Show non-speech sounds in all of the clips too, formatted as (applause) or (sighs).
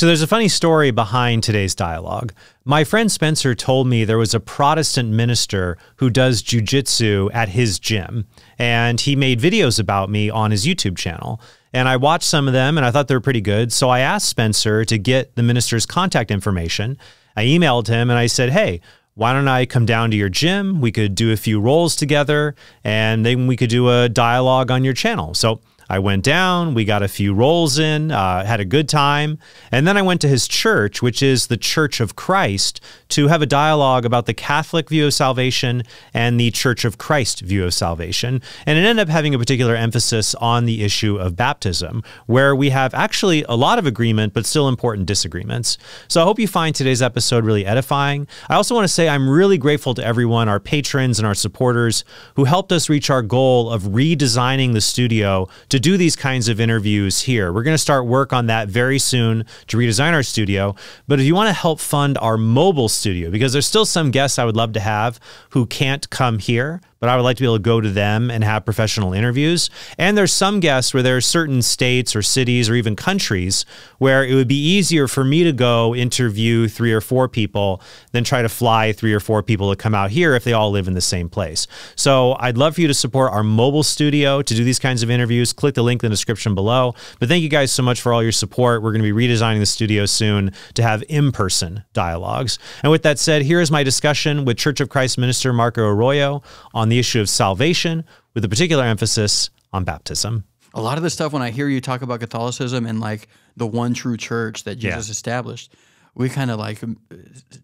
So there's a funny story behind today's dialogue. My friend Spencer told me there was a Protestant minister who does jujitsu at his gym, and he made videos about me on his YouTube channel. And I watched some of them and I thought they were pretty good. So I asked Spencer to get the minister's contact information. I emailed him and I said, Hey, why don't I come down to your gym? We could do a few rolls together and then we could do a dialogue on your channel. So I went down, we got a few rolls in, uh, had a good time. And then I went to his church, which is the Church of Christ, to have a dialogue about the Catholic view of salvation and the Church of Christ view of salvation. And it ended up having a particular emphasis on the issue of baptism, where we have actually a lot of agreement, but still important disagreements. So I hope you find today's episode really edifying. I also want to say I'm really grateful to everyone, our patrons and our supporters, who helped us reach our goal of redesigning the studio to do these kinds of interviews here. We're going to start work on that very soon to redesign our studio. But if you want to help fund our mobile studio, because there's still some guests I would love to have who can't come here, but I would like to be able to go to them and have professional interviews. And there's some guests where there are certain states or cities or even countries where it would be easier for me to go interview three or four people than try to fly three or four people to come out here if they all live in the same place. So I'd love for you to support our mobile studio to do these kinds of interviews. Click the link in the description below. But thank you guys so much for all your support. We're going to be redesigning the studio soon to have in person dialogues. And with that said, here is my discussion with Church of Christ minister Marco Arroyo on the issue of salvation with a particular emphasis on baptism. A lot of the stuff when I hear you talk about Catholicism and like the one true church that Jesus yeah. established, we kind of like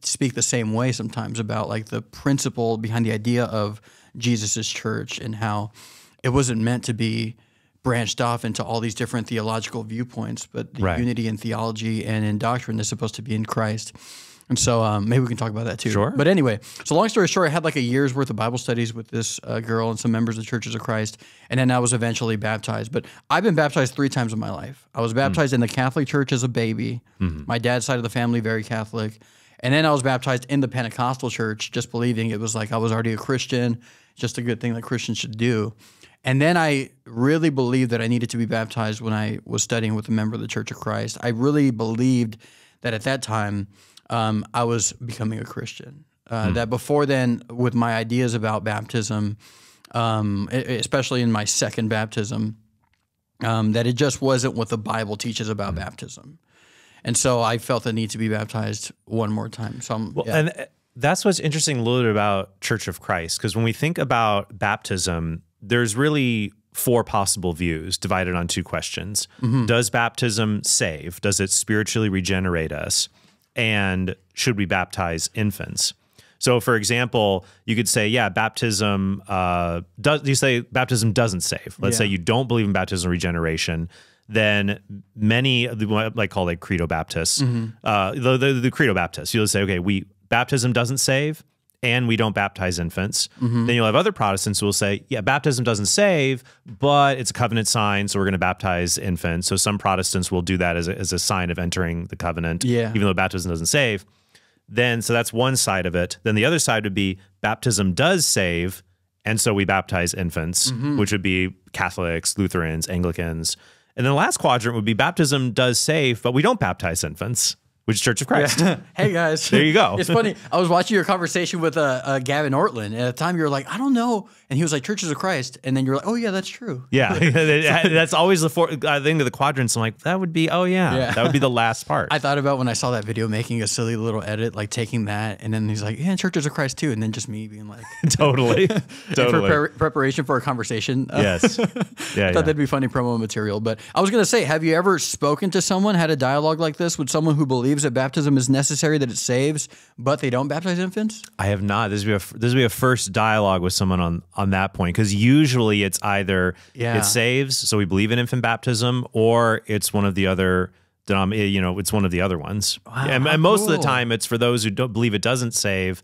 speak the same way sometimes about like the principle behind the idea of Jesus's church and how it wasn't meant to be branched off into all these different theological viewpoints, but the right. unity in theology and in doctrine is supposed to be in Christ. And so um, maybe we can talk about that too. Sure. But anyway, so long story short, I had like a year's worth of Bible studies with this uh, girl and some members of the Churches of Christ, and then I was eventually baptized. But I've been baptized three times in my life. I was hmm. baptized mm. in the Catholic Church as a baby. Mm-hmm. My dad's side of the family very Catholic, and then I was baptized in the Pentecostal Church, just believing it was like I was already a Christian, just a good thing that Christians should do. And then I really believed that I needed to be baptized when I was studying with a member of the Church of Christ. I really believed that at that time um, I was becoming a Christian. Uh, mm. That before then, with my ideas about baptism, um, especially in my second baptism, um, that it just wasn't what the Bible teaches about mm. baptism. And so I felt the need to be baptized one more time. So I'm, well, yeah. and uh, that's what's interesting a little bit about Church of Christ, because when we think about baptism, there's really four possible views divided on two questions. Mm-hmm. Does baptism save? Does it spiritually regenerate us? And should we baptize infants? So, for example, you could say, yeah, baptism uh, does. You say baptism doesn't save. Let's yeah. say you don't believe in baptism regeneration. Then many of the what I call like credo Baptists, mm-hmm. uh, the, the, the credo Baptists, you'll say, okay, we baptism doesn't save, and we don't baptize infants. Mm-hmm. Then you'll have other Protestants who will say, yeah, baptism doesn't save, but it's a covenant sign, so we're going to baptize infants. So some Protestants will do that as a, as a sign of entering the covenant, yeah. even though baptism doesn't save. Then, so that's one side of it. Then the other side would be baptism does save, and so we baptize infants, mm-hmm. which would be Catholics, Lutherans, Anglicans. And then the last quadrant would be baptism does save, but we don't baptize infants which Church of Christ. Yeah. (laughs) hey guys, there you go. (laughs) it's funny. I was watching your conversation with uh, uh, Gavin Ortlund, And at the time, you were like, I don't know, and he was like, Churches of Christ, and then you're like, Oh yeah, that's true. Yeah, (laughs) that's always the four, uh, thing of the quadrants. I'm like, that would be, oh yeah, yeah, that would be the last part. I thought about when I saw that video making a silly little edit, like taking that, and then he's like, Yeah, Churches of Christ too, and then just me being like, Totally, totally. for pre- preparation for a conversation. Yes, yeah, I thought yeah. that'd be funny promo material. But I was gonna say, have you ever spoken to someone, had a dialogue like this with someone who believes that baptism is necessary that it saves, but they don't baptize infants? I have not. This would be a this would be a first dialogue with someone on on that point because usually it's either yeah. it saves, so we believe in infant baptism, or it's one of the other. Eh, you know, it's one of the other ones. Wow, and, and most cool. of the time, it's for those who don't believe it doesn't save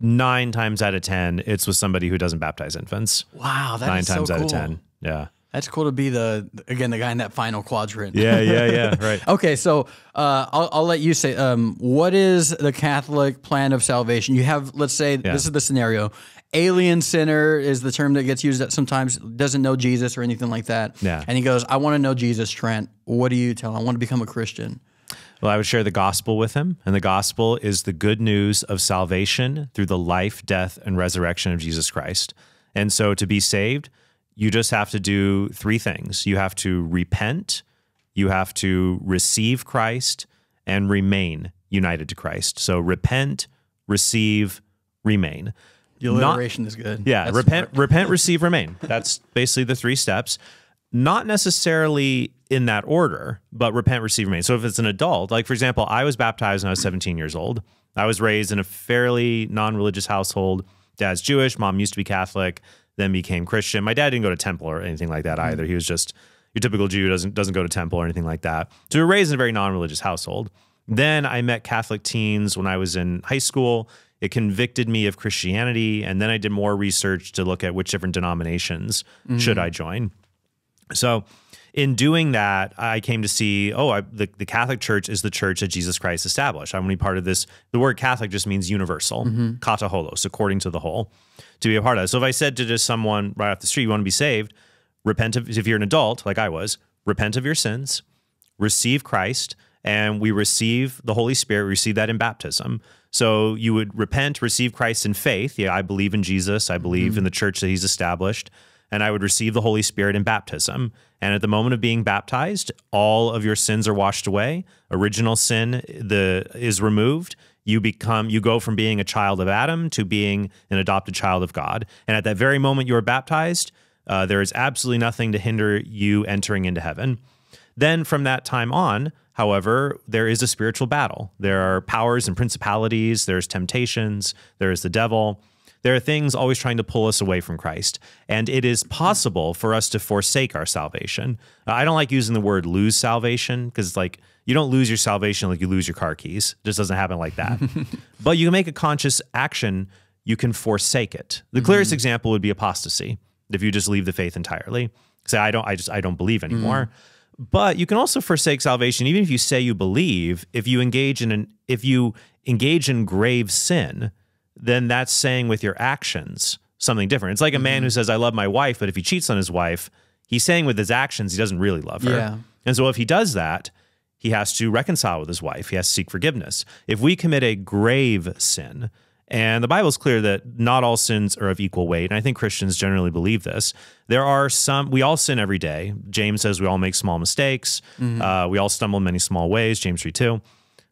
nine times out of ten, it's with somebody who doesn't baptize infants. Wow, nine times so out of ten. Yeah. That's cool to be the again the guy in that final quadrant. Yeah, yeah, yeah. (laughs) Right. okay, so uh, I'll, I'll let you say um, what is the Catholic plan of salvation? You have, let's say, yeah. this is the scenario. Alien sinner is the term that gets used that sometimes. Doesn't know Jesus or anything like that. Yeah. And he goes, "I want to know Jesus, Trent. What do you tell? Him? I want to become a Christian." Well, I would share the gospel with him, and the gospel is the good news of salvation through the life, death, and resurrection of Jesus Christ. And so to be saved, you just have to do three things you have to repent, you have to receive Christ, and remain united to Christ. So repent, receive, remain. The alliteration is good. Yeah, That's repent, smart. repent, (laughs) receive, remain. That's basically the three steps. Not necessarily in that order, but repent, receive, remain. So if it's an adult, like for example, I was baptized when I was 17 years old. I was raised in a fairly non-religious household. Dad's Jewish, mom used to be Catholic, then became Christian. My dad didn't go to temple or anything like that hmm. either. He was just your typical Jew doesn't doesn't go to temple or anything like that. So we were raised in a very non-religious household. Then I met Catholic teens when I was in high school. It convicted me of Christianity, and then I did more research to look at which different denominations hmm. should I join. So, in doing that, I came to see, oh, I, the, the Catholic Church is the church that Jesus Christ established. I want to be part of this. The word Catholic just means universal, mm-hmm. kata holos, according to the whole, to be a part of it. So, if I said to just someone right off the street, you want to be saved, repent of, if you're an adult like I was, repent of your sins, receive Christ, and we receive the Holy Spirit, we receive that in baptism. So you would repent, receive Christ in faith. Yeah, I believe in Jesus. I believe mm-hmm. in the church that he's established. And I would receive the Holy Spirit in baptism. And at the moment of being baptized, all of your sins are washed away. Original sin the is removed. You become you go from being a child of Adam to being an adopted child of God. And at that very moment you are baptized, uh, there is absolutely nothing to hinder you entering into heaven. Then from that time on, however, there is a spiritual battle. There are powers and principalities, there's temptations, there is the devil. There are things always trying to pull us away from Christ. And it is possible for us to forsake our salvation. I don't like using the word lose salvation because it's like you don't lose your salvation like you lose your car keys. It just doesn't happen like that. (laughs) but you can make a conscious action, you can forsake it. The clearest mm-hmm. example would be apostasy. If you just leave the faith entirely. Say, I don't, I just I don't believe anymore. Mm. But you can also forsake salvation, even if you say you believe. If you engage in an, if you engage in grave sin, then that's saying with your actions something different. It's like a man who says, "I love my wife," but if he cheats on his wife, he's saying with his actions he doesn't really love her. Yeah. And so if he does that, he has to reconcile with his wife. He has to seek forgiveness. If we commit a grave sin, and the Bible's clear that not all sins are of equal weight, and I think Christians generally believe this. There are some, we all sin every day. James says we all make small mistakes. Uh, we all stumble in many small ways, James 3 2.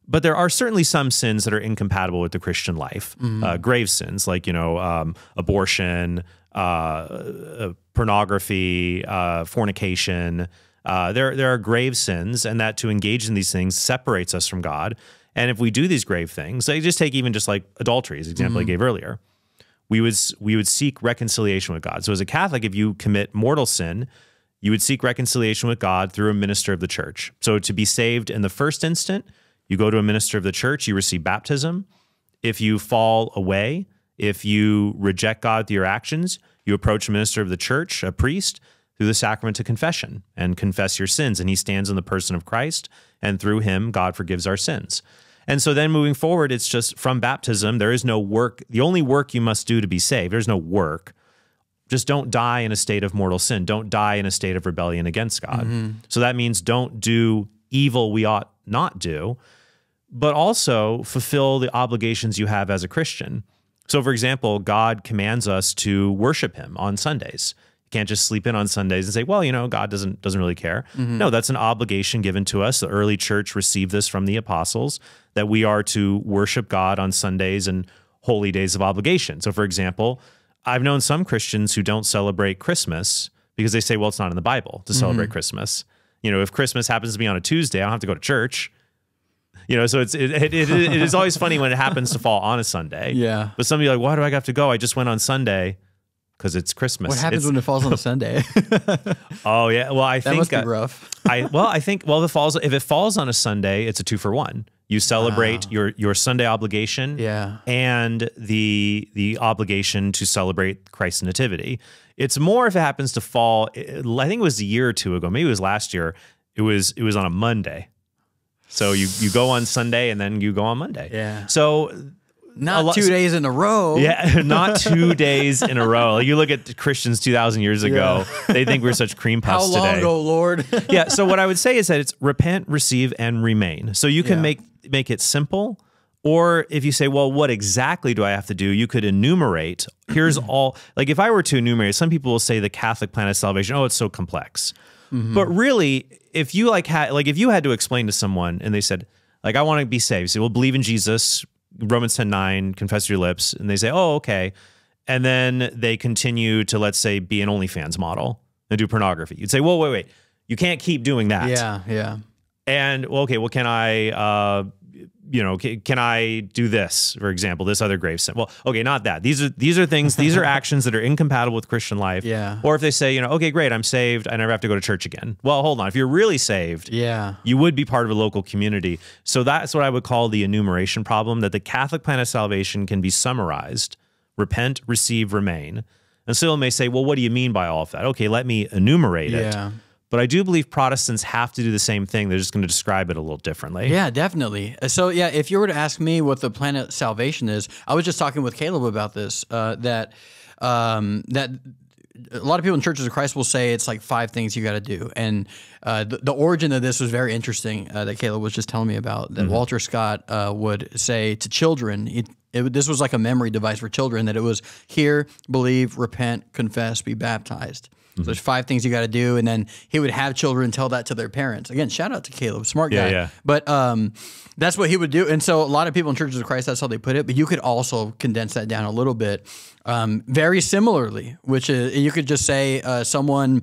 But there are certainly some sins that are incompatible with the Christian life, uh, grave sins like, you know, um, abortion, uh, uh, pornography, uh, fornication. Uh, there, there are grave sins, and that to engage in these things separates us from God. And if we do these grave things, like just take even just like adultery, as example I gave earlier, we would we would seek reconciliation with God. So as a Catholic, if you commit mortal sin, you would seek reconciliation with God through a minister of the church. So to be saved in the first instant, you go to a minister of the church, you receive baptism. If you fall away, if you reject God through your actions, you approach a minister of the church, a priest, through the sacrament of confession and confess your sins. And he stands in the person of Christ, and through him, God forgives our sins. And so then moving forward, it's just from baptism, there is no work. The only work you must do to be saved, there's no work. Just don't die in a state of mortal sin. Don't die in a state of rebellion against God. Mm-hmm. So that means don't do evil we ought not do, but also fulfill the obligations you have as a Christian. So, for example, God commands us to worship Him on Sundays. You can't just sleep in on Sundays and say, "Well, you know, God doesn't doesn't really care." Mm-hmm. No, that's an obligation given to us. The early church received this from the apostles that we are to worship God on Sundays and holy days of obligation. So, for example, I've known some Christians who don't celebrate Christmas because they say, "Well, it's not in the Bible to celebrate mm-hmm. Christmas." You know, if Christmas happens to be on a Tuesday, I don't have to go to church. You know, so it's it, it, it, it is always funny when it happens to fall on a Sunday. Yeah. But somebody like, why do I have to go? I just went on Sunday because it's Christmas. What happens It's- when it falls on a Sunday? (laughs) oh yeah. Well, I that think must be uh, rough. I well, I think well, if it falls if it falls on a Sunday, it's a two for one. You celebrate your your Sunday obligation, Yeah. and the the obligation to celebrate Christ's nativity. It's more if it happens to fall. I think it was a year or two ago, maybe it was last year. It was it was on a Monday, so you you go on Sunday and then you go on Monday. Yeah. So Not lot- two days in a row. Yeah, (laughs) not two days in a row. Like you look at Christians 2,000 years ago, they think we're such cream (laughs) puffs How long, today. oh Lord? (laughs) yeah. So what I would say is that it's repent, receive, and remain. So you can Yeah. make make it simple, or if you say, well, what exactly do I have to do? You could enumerate. Here's (clears throat) all. Like if I were to enumerate, some people will say the Catholic plan of salvation. Oh, it's so complex. But really, if you like had like if you had to explain to someone and they said, like, I want to be saved, you say, well, believe in Jesus, Romans 10 9, confess your lips, and they say, Oh, okay. And then they continue to, let's say, be an OnlyFans model and do pornography. You'd say, Whoa, wait, wait. You can't keep doing that. yeah, yeah. And well, okay, well, can I, uh, you know, can, can I do this, for example, this other grave sin? Well, okay, not that. These are these are things. these are (laughs) actions that are incompatible with Christian life. Yeah. Or if they say, you know, okay, great, I'm saved. I never have to go to church again. Well, hold on. If you're really saved, Yeah. you would be part of a local community. So that's what I would call the enumeration problem that the Catholic plan of salvation can be summarized repent, receive, remain. And Cyril may say, well, what do you mean by all of that? Okay, let me enumerate it. Yeah. it. But I do believe Protestants have to do the same thing. They're just going to describe it a little differently. Yeah, definitely. Uh, So, yeah, if you were to ask me what the planet salvation is, I was just talking with Caleb about this. Uh, that um, that a lot of people in churches of Christ will say it's like five things you got to do, and uh, the, the origin of this was very interesting. Uh, that Caleb was just telling me about. That Walter Scott uh, would say to children. It, it, this was like a memory device for children. That it was hear, believe, repent, confess, be baptized. So there's five things you got to do, and then he would have children tell that to their parents. Again, shout out to Caleb, smart Yeah, guy. yeah. But um, that's what he would do. And so a lot of people in churches of Christ, that's how they put it. But you could also condense that down a little bit. Um, very similarly, which is you could just say uh, someone,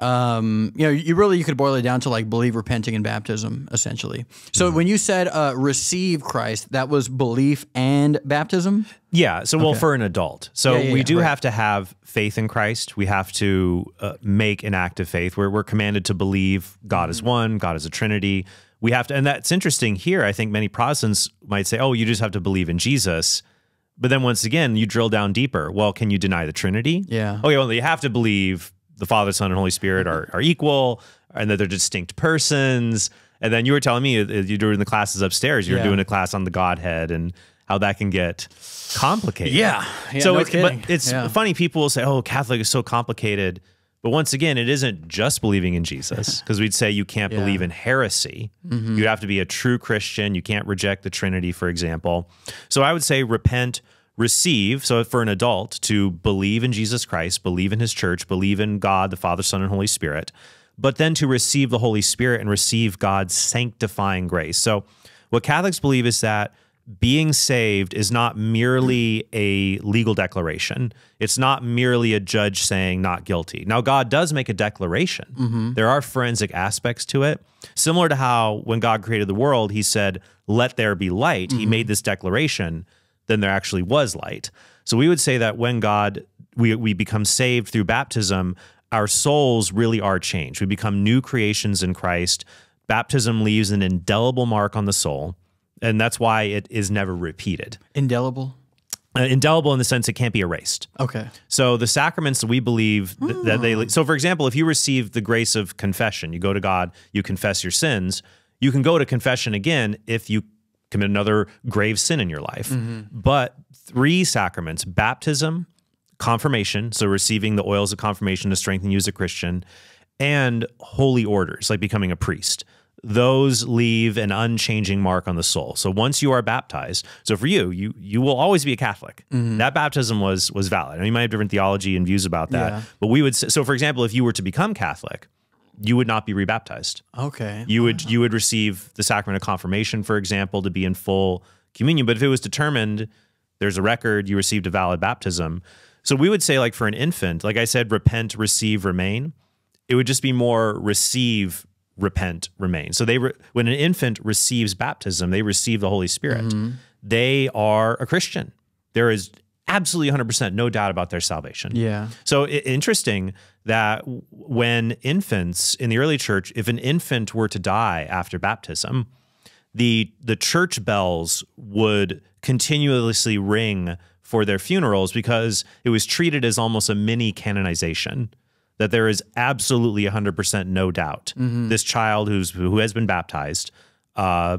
um, you know, you really you could boil it down to like believe, repenting, and baptism, essentially. So Mm-hmm. when you said uh, receive Christ, that was belief and baptism. Yeah. So, well, for an adult. So, Yeah, yeah, we yeah, do right. have to have faith in Christ. We have to uh, make an act of faith. We're, we're commanded to believe God Mm-hmm. is one, God is a Trinity. We have to, and that's interesting here. I think many Protestants might say, oh, you just have to believe in Jesus. But then once again, you drill down deeper. Well, can you deny the Trinity? Yeah. Okay, well, you have to believe the Father, Son, and Holy Spirit are, are equal and that they're distinct persons. And then you were telling me uh, you during the classes upstairs, you were Yeah. doing a class on the Godhead and how that can get complicated. Yeah. Yeah, so no it's, kidding. but it's Yeah. funny. People will say, "Oh, Catholic is so complicated," but once again, it isn't just believing in Jesus (laughs) because we'd say you can't believe in heresy. You'd have to be a true Christian. You can't reject the Trinity, for example. So I would say repent, receive. So for an adult to believe in Jesus Christ, believe in His church, believe in God, the Father, Son, and Holy Spirit, but then to receive the Holy Spirit and receive God's sanctifying grace. So what Catholics believe is that being saved is not merely a legal declaration. It's not merely a judge saying not guilty. Now, God does make a declaration. Mm-hmm. There are forensic aspects to it. Similar to how when God created the world, he said, Let there be light. He mm-hmm. made this declaration, then there actually was light. So we would say that when God, we, we become saved through baptism, our souls really are changed. We become new creations in Christ. Baptism leaves an indelible mark on the soul and that's why it is never repeated. Indelible. Uh, indelible in the sense it can't be erased. Okay. So the sacraments we believe th- that they. So for example, if you receive the grace of confession, you go to God, you confess your sins. You can go to confession again if you commit another grave sin in your life. Mm-hmm. But three sacraments: baptism, confirmation, so receiving the oils of confirmation to strengthen you as a Christian, and holy orders, like becoming a priest. Those leave an unchanging mark on the soul. So once you are baptized, so for you, you you will always be a Catholic. Mm-hmm. That baptism was was valid. And you might have different theology and views about that, Yeah. but we would say, so. For example, if you were to become Catholic, you would not be rebaptized. Okay. You would you would receive the sacrament of confirmation, for example, to be in full communion. But if it was determined there's a record you received a valid baptism, so we would say like for an infant, like I said, repent, receive, remain. It would just be more receive, repent, remain. So they re- when an infant receives baptism, they receive the Holy Spirit. Mm-hmm. They are a Christian. There is absolutely 100% no doubt about their salvation. Yeah. So i- interesting that when infants in the early church, if an infant were to die after baptism, the the church bells would continuously ring for their funerals because it was treated as almost a mini canonization. That there is absolutely 100% no doubt this child who's who has been baptized uh,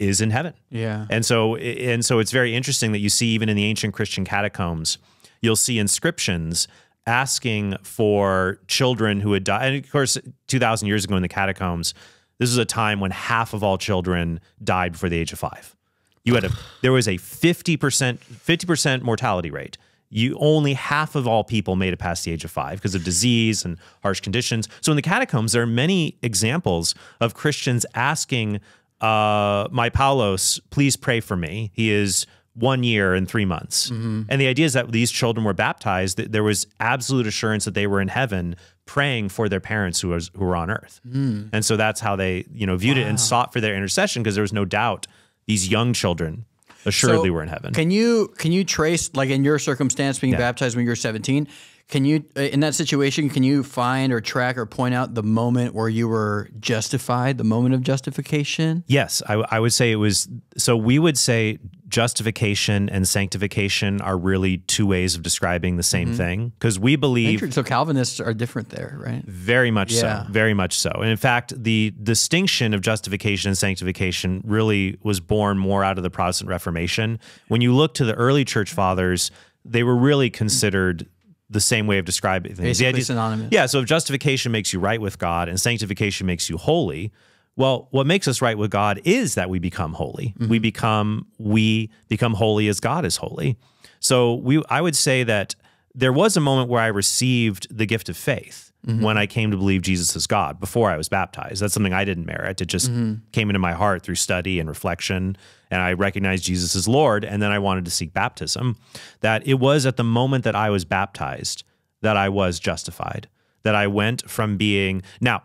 is in heaven. Yeah. And so and so it's very interesting that you see even in the ancient Christian catacombs, you'll see inscriptions asking for children who had died. And of course, 2000 years ago in the catacombs, this was a time when half of all children died before the age of 5. You had a there was a 50% 50% mortality rate. You only half of all people made it past the age of 5 because of disease and harsh conditions. So in the catacombs there are many examples of Christians asking uh, my Paulos, please pray for me. He is one year and three months. And the idea is that these children were baptized, that there was absolute assurance that they were in heaven praying for their parents who was who were on earth. And so that's how they, you know, viewed it and sought for their intercession because there was no doubt these young children assuredly So, were in heaven. Can you can you trace like in your circumstance being baptized when you were 17? Can you uh, in that situation can you find or track or point out the moment where you were justified, the moment of justification? Yes, I, I would say it was. So we would say justification and sanctification are really two ways of describing the same thing because we believe So Calvinists are different there, right? Very much Yeah. so. Very much so. And in fact, the distinction of justification and sanctification really was born more out of the Protestant Reformation. When you look to the early church fathers, they were really considered the same way of describing things. Basically idea- synonymous. Yeah. So if justification makes you right with God and sanctification makes you holy, well, what makes us right with God is that we become holy. Mm-hmm. We become we become holy as God is holy. So we I would say that there was a moment where I received the gift of faith Mm-hmm. when I came to believe Jesus is God before I was baptized. That's something I didn't merit. It just mm-hmm. came into my heart through study and reflection. And I recognized Jesus as Lord. And then I wanted to seek baptism. That it was at the moment that I was baptized that I was justified, that I went from being. Now,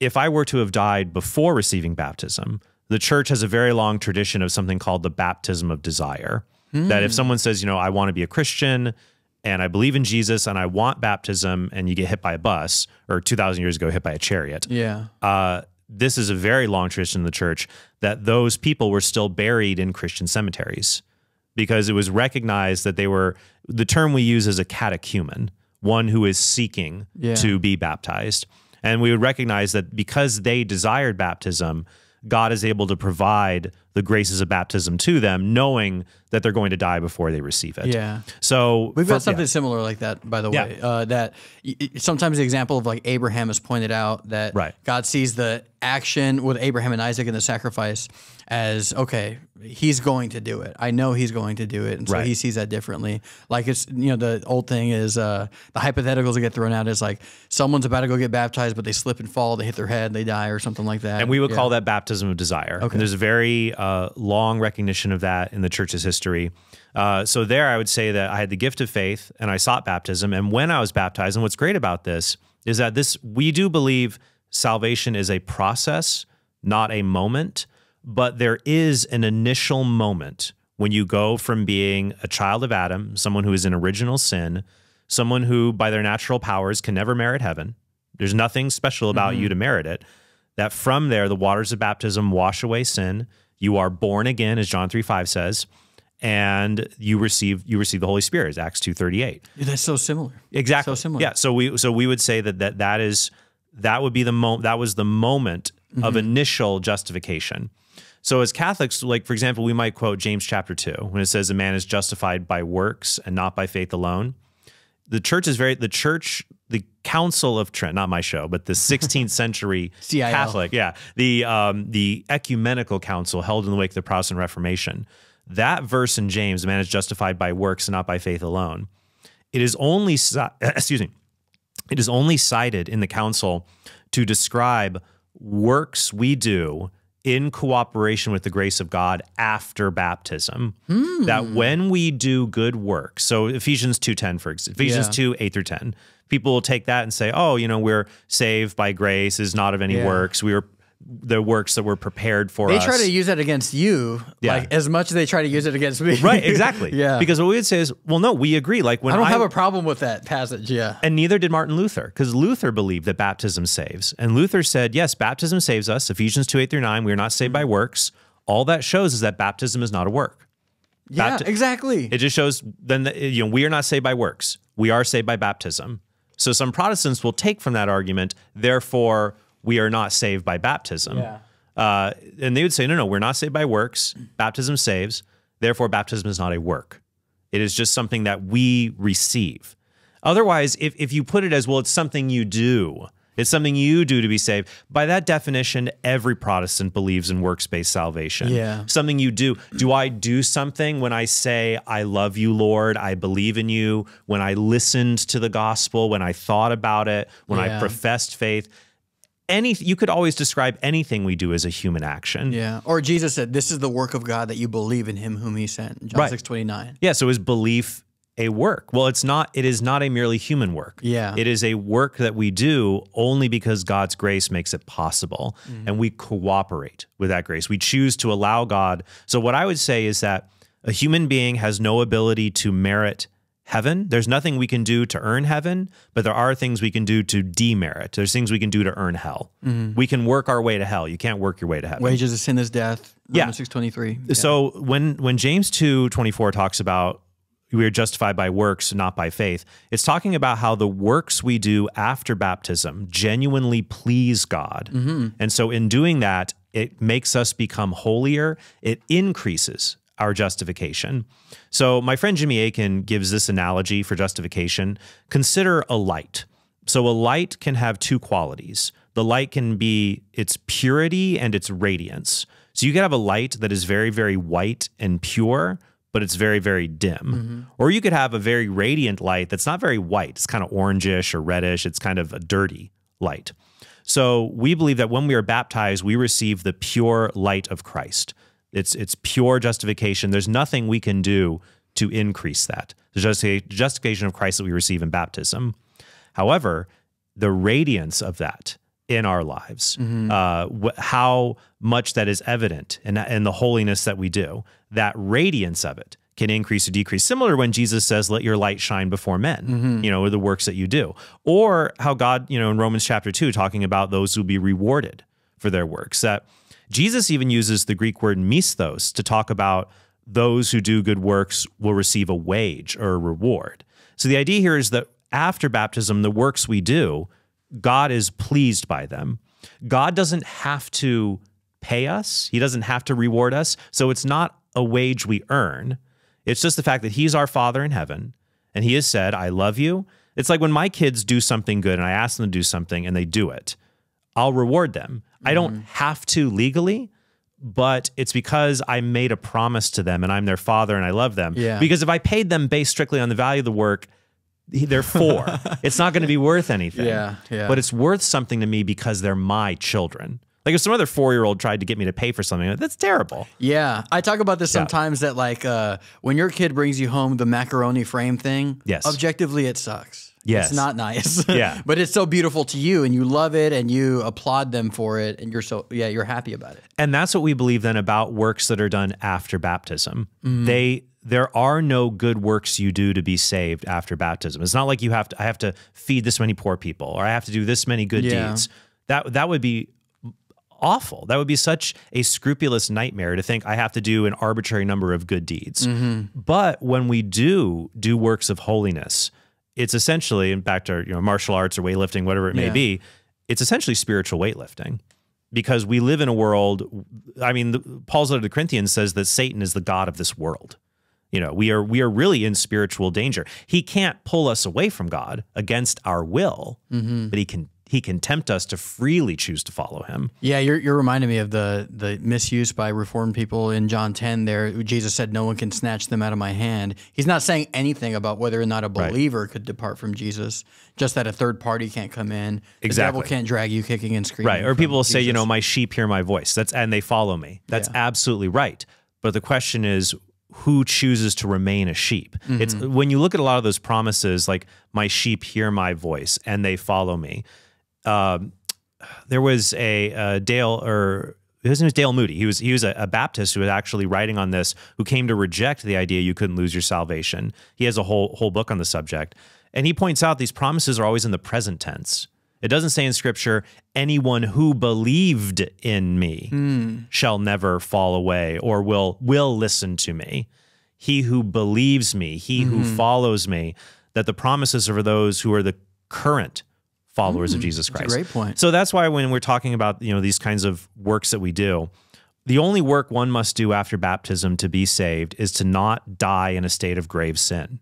if I were to have died before receiving baptism, the church has a very long tradition of something called the baptism of desire. That if mm. someone says, you know, I want to be a Christian and I believe in Jesus and I want baptism, and you get hit by a bus, or 2,000 years ago, hit by a chariot, Yeah. uh, this is a very long tradition in the church that those people were still buried in Christian cemeteries because it was recognized that they were the term we use is a catechumen, one who is seeking Yeah. to be baptized. And we would recognize that because they desired baptism, God is able to provide the graces of baptism to them, knowing that they're going to die before they receive it. Yeah. So We've for- got something similar like that, by the Yeah. way. Uh, that sometimes the example of like Abraham has pointed out that Right. God sees the action with Abraham and Isaac and the sacrifice as okay, he's going to do it. I know he's going to do it, and so Right. he sees that differently. Like it's you know the old thing is uh, the hypotheticals that get thrown out is like someone's about to go get baptized, but they slip and fall, they hit their head, they die, or something like that. And we would Yeah. call that baptism of desire. And there's a very uh, long recognition of that in the church's history. Uh, so there, I would say that I had the gift of faith and I sought baptism. And when I was baptized, and what's great about this is that this we do believe salvation is a process, not a moment. But there is an initial moment when you go from being a child of Adam, someone who is in original sin, someone who by their natural powers can never merit heaven. There's nothing special about you to merit it that from there the waters of baptism wash away sin you are born again as john 3 5 says and you receive you receive the holy spirit as acts 238 Dude, that's so similar. exactly So similar. yeah so we so we would say that that, that is that would be the moment that was the moment of Mm-hmm. initial justification so as catholics like for example we might quote james chapter 2 when it says a man is justified by works and not by faith alone the church is very the church the council of trent not my show but the (laughs) 16th century catholic yeah the um the ecumenical council held in the wake of the protestant reformation. That verse in james man is justified by works and not by faith alone it is only (clears throat) excuse me it is only cited in the council to describe works we do in cooperation with the grace of God after baptism. Hmm. That when we do good works, so Ephesians 2:10 for example, Ephesians Yeah. 2, 8 through 10, people will take that and say, oh, you know, we're saved by grace, is not of any Yeah. works. We are the works that were prepared for us. They us. try to use that against you, Yeah. like as much as they try to use it against me. right, exactly. (laughs) yeah. Because what we would say is, well, no, we agree. Like when I don't have a problem with that passage. Yeah. And neither did Martin Luther, because Luther believed that baptism saves. And Luther said, yes, baptism saves us. Ephesians 2 8 through 9, we are not saved by mm-hmm. works. All that shows is that baptism is not a work. Yeah, Bapti- exactly. It just shows then that, you know we are not saved by works. We are saved by baptism. So some Protestants will take from that argument, therefore we are not saved by baptism. Yeah. Uh, and they would say, no, no, we're not saved by works. Baptism saves. Therefore, baptism is not a work. It is just something that we receive. Otherwise, if, if you put it as, well, it's something you do, it's something you do to be saved. By that definition, every Protestant believes in works based salvation. Yeah. Something you do. Do I do something when I say, I love you, Lord? I believe in you. When I listened to the gospel, when I thought about it, when I professed faith? Any, you could always describe anything we do as a human action. Yeah. Or Jesus said, This is the work of God that you believe in him whom he sent. John Right. six twenty nine. Yeah, so is belief a work? Well, it's not it is not a merely human work. Yeah. It is a work that we do only because God's grace makes it possible mm-hmm. and we cooperate with that grace. We choose to allow God. So what I would say is that a human being has no ability to merit heaven. There's nothing we can do to earn heaven, but there are things we can do to demerit. There's things we can do to earn hell. Mm-hmm. We can work our way to hell. You can't work your way to heaven. Wages of sin is death. Yeah. Romans six twenty three. So when when James 2 24 talks about we are justified by works, not by faith, it's talking about how the works we do after baptism genuinely please God. Mm-hmm. And so in doing that, it makes us become holier, it increases our justification. So my friend Jimmy Akin gives this analogy for justification. Consider a light. So a light can have two qualities. The light can be its purity and its radiance. So you could have a light that is very, very white and pure, but it's very, very dim. Mm-hmm. Or you could have a very radiant light that's not very white. It's kind of orangish or reddish. It's kind of a dirty light. So we believe that when we are baptized, we receive the pure light of Christ. It's it's pure justification. There's nothing we can do to increase that. The justification of Christ that we receive in baptism. However, the radiance of that in our lives, uh, wh- how much that is evident in, in the holiness that we do, that radiance of it can increase or decrease. Similar when Jesus says, "Let your light shine before men," you know, the works that you do, or how God, you know, in Romans chapter two, talking about those who will be rewarded for their works. That Jesus even uses the Greek word misthos to talk about those who do good works will receive a wage or a reward. So the idea here is that after baptism, the works we do, God is pleased by them. God doesn't have to pay us, He doesn't have to reward us. So it's not a wage we earn. It's just the fact that He's our Father in heaven and He has said, I love you. It's like when my kids do something good and I ask them to do something and they do it, I'll reward them. I don't have to legally, but it's because I made a promise to them and I'm their father and I love them. Yeah. Because if I paid them based strictly on the value of the work, they're four. (laughs) it's not going to be worth anything. Yeah, yeah. But it's worth something to me because they're my children. Like if some other four year old tried to get me to pay for something, that's terrible. Yeah, I talk about this sometimes that like uh, when your kid brings you home the macaroni frame thing. Yes. objectively it sucks. Yes. it's not nice. (laughs) Yeah. but it's so beautiful to you, and you love it, and you applaud them for it, and you're so yeah, you're happy about it. And that's what we believe then about works that are done after baptism. Mm-hmm. They there are no good works you do to be saved after baptism. It's not like you have to I have to feed this many poor people or I have to do this many good Yeah. deeds. That that would be awful. That would be such a scrupulous nightmare to think I have to do an arbitrary number of good deeds. Mm-hmm. But when we do do works of holiness, it's essentially, in back to you know martial arts or weightlifting, whatever it may Yeah. be, it's essentially spiritual weightlifting because we live in a world. I mean, the, Paul's letter to the Corinthians says that Satan is the god of this world. You know, we are we are really in spiritual danger. He can't pull us away from God against our will, mm-hmm. but he can he can tempt us to freely choose to follow him. Yeah, you're, you're reminding me of the the misuse by reformed people in John 10 there. Jesus said, No one can snatch them out of my hand. He's not saying anything about whether or not a believer could depart from Jesus, just that a third party can't come in. The Exactly. devil can't drag you kicking and screaming. Right. Or people will say, you know, my sheep hear my voice. That's and they follow me. That's absolutely right. But the question is who chooses to remain a sheep? It's mm-hmm. when you look at a lot of those promises, like my sheep hear my voice and they follow me. Um, there was a uh, Dale or his name was Dale Moody. He was he was a, a Baptist who was actually writing on this, who came to reject the idea you couldn't lose your salvation. He has a whole whole book on the subject, and he points out these promises are always in the present tense. It doesn't say in Scripture, "Anyone who believed in me shall never fall away, or will will listen to me." He who believes me, he who follows me. That the promises are for those who are the current followers of mm, Jesus Christ. great point. So that's why when we're talking about you know these kinds of works that we do, the only work one must do after baptism to be saved is to not die in a state of grave sin.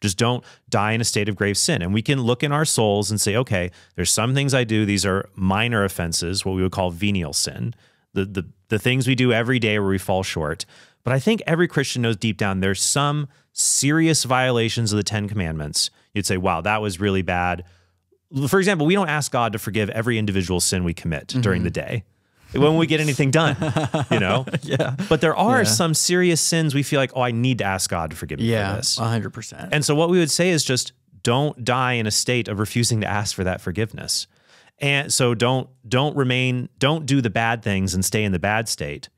Just don't die in a state of grave sin. And we can look in our souls and say, okay, there's some things I do. These are minor offenses, what we would call venial sin, the, the, the things we do every day where we fall short. But I think every Christian knows deep down there's some serious violations of the Ten Commandments. You'd say, wow, that was really bad. For example, we don't ask God to forgive every individual sin we commit during the mm-hmm. day when we get anything done, you know? (laughs) Yeah. But there are Yeah. some serious sins we feel like, oh, I need to ask God to forgive me for Yeah, this. hundred percent. And so what we would say is just don't die in a state of refusing to ask for that forgiveness. And so don't don't remain don't do the bad things and stay in the bad state.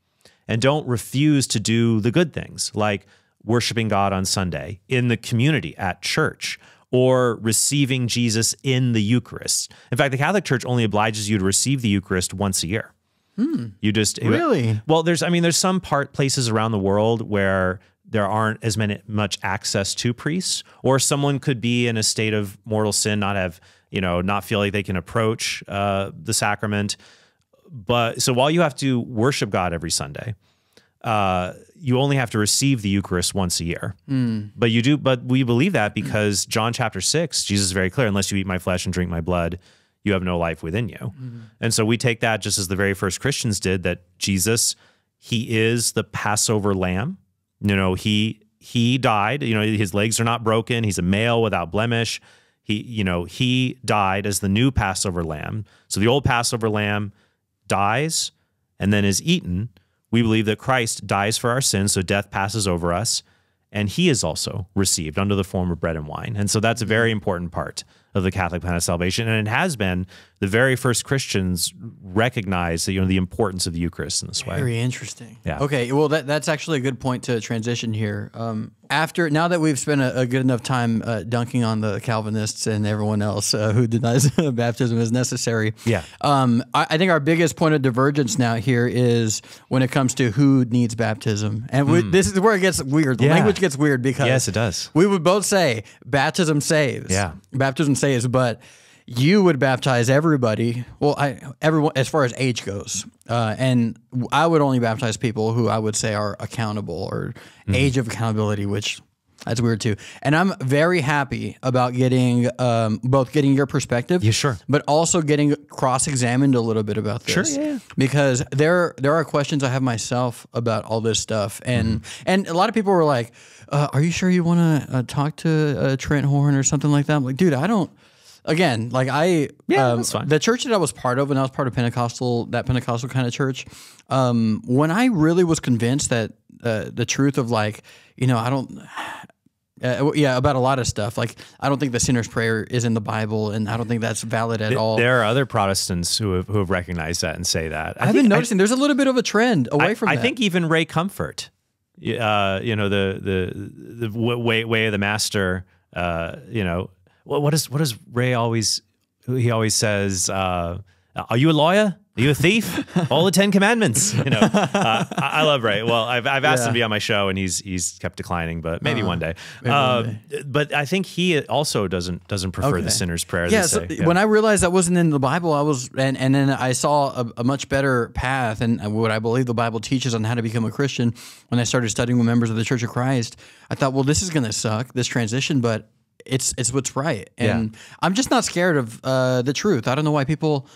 And don't refuse to do the good things like worshiping God on Sunday in the community at church or receiving Jesus in the Eucharist. In fact, the Catholic Church only obliges you to receive the Eucharist once a year. You just Really? well. There's I mean there's some part places around the world where there aren't as many much access to priests, or someone could be in a state of mortal sin, not have you know not feel like they can approach uh, the sacrament. But so while you have to worship God every Sunday, uh, you only have to receive the Eucharist once a year. Hmm. But you do, but we believe that because John chapter six, Jesus is very clear: unless you eat my flesh and drink my blood, you have no life within you. Hmm. And so we take that just as the very first Christians did that Jesus, he is the Passover lamb. You know, he he died, you know, his legs are not broken, he's a male without blemish. He, you know, he died as the new Passover lamb. So the old Passover lamb dies and then is eaten. We believe that Christ dies for our sins, so death passes over us, and he is also received under the form of bread and wine. And so that's a very important part of the Catholic plan of salvation. And it has been the very first Christians recognize that, you know, the importance of the Eucharist in this way. Very interesting. Yeah. Okay. Well, that, that's actually a good point to transition here. Um, after now that we've spent a, a good enough time uh, dunking on the Calvinists and everyone else uh, who (laughs) denies (laughs) baptism is necessary. Yeah. Um, I, I think our biggest point of divergence now here is when it comes to who needs baptism, and we, this is where it gets weird. The. Yeah. language gets weird because Yes, it does. We would both say baptism saves. Yeah. Baptism saves, but you would baptize everybody. Well, I everyone as far as age goes, uh, and I would only baptize people who I would say are accountable or Mm-hmm. age of accountability, which. That's weird too, and I'm very happy about getting um, both getting your perspective, Yeah, sure. but also getting cross-examined a little bit about this. Sure, yeah. Because there there are questions I have myself about all this stuff, and Mm-hmm. and a lot of people were like, uh, "Are you sure you want to uh, talk to uh, Trent Horn or something like that?" I'm like, dude, I don't. Again, like I, Yeah, um, that's fine. the church that I was part of, when I was part of Pentecostal, that Pentecostal kind of church, um, when I really was convinced that uh, the truth of like, you know, I don't. (sighs) Uh, yeah, about a lot of stuff. Like, I don't think the sinner's prayer is in the Bible, and I don't think that's valid at all. There are other Protestants who have, who have recognized that and say that. I I've think- been I- noticing there's a little bit of a trend away I, from I that. think even Ray Comfort, uh, you know, the the the way way of the master. Uh, you know, what what is what does Ray always? He always says, uh, "Are you a lawyer? Are you a thief? All the Ten Commandments." (laughs) You know, uh, I, I love Ray. Well, I've I've asked him to be on my show, and he's he's kept declining, but maybe one day. One Um, But I think he also doesn't doesn't prefer Okay. the sinner's prayer. yeah, so say. when I realized that wasn't in the Bible, I was, and, and then I saw a, a much better path and what I believe the Bible teaches on how to become a Christian. When I started studying with members of the Church of Christ, I thought, well, this is going to suck, this transition, but it's it's what's right, and I'm just not scared of uh, the truth. I don't know why people.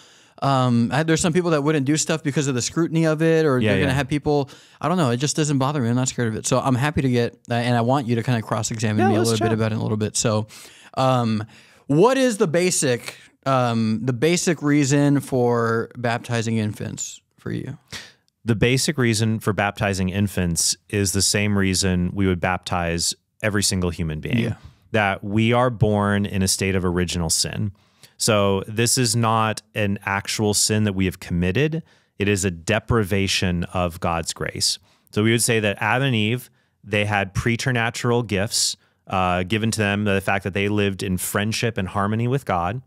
Um, I- there's some people that wouldn't do stuff because of the scrutiny of it, or Yeah, they're yeah. gonna have people. I don't know. It just doesn't bother me. I'm not scared of it. So I'm happy to get, uh, and I want you to kind of cross-examine me a little bit about it a little bit. So, um, what is the basic, um, the basic reason for baptizing infants for you? the basic reason for baptizing infants is the same reason we would baptize every single human being Yeah. That we are born in a state of original sin. So this is not an actual sin that we have committed, it is a deprivation of God's grace. So we would say that Adam and Eve, they had preternatural gifts uh, given to them, the fact that they lived in friendship and harmony with God.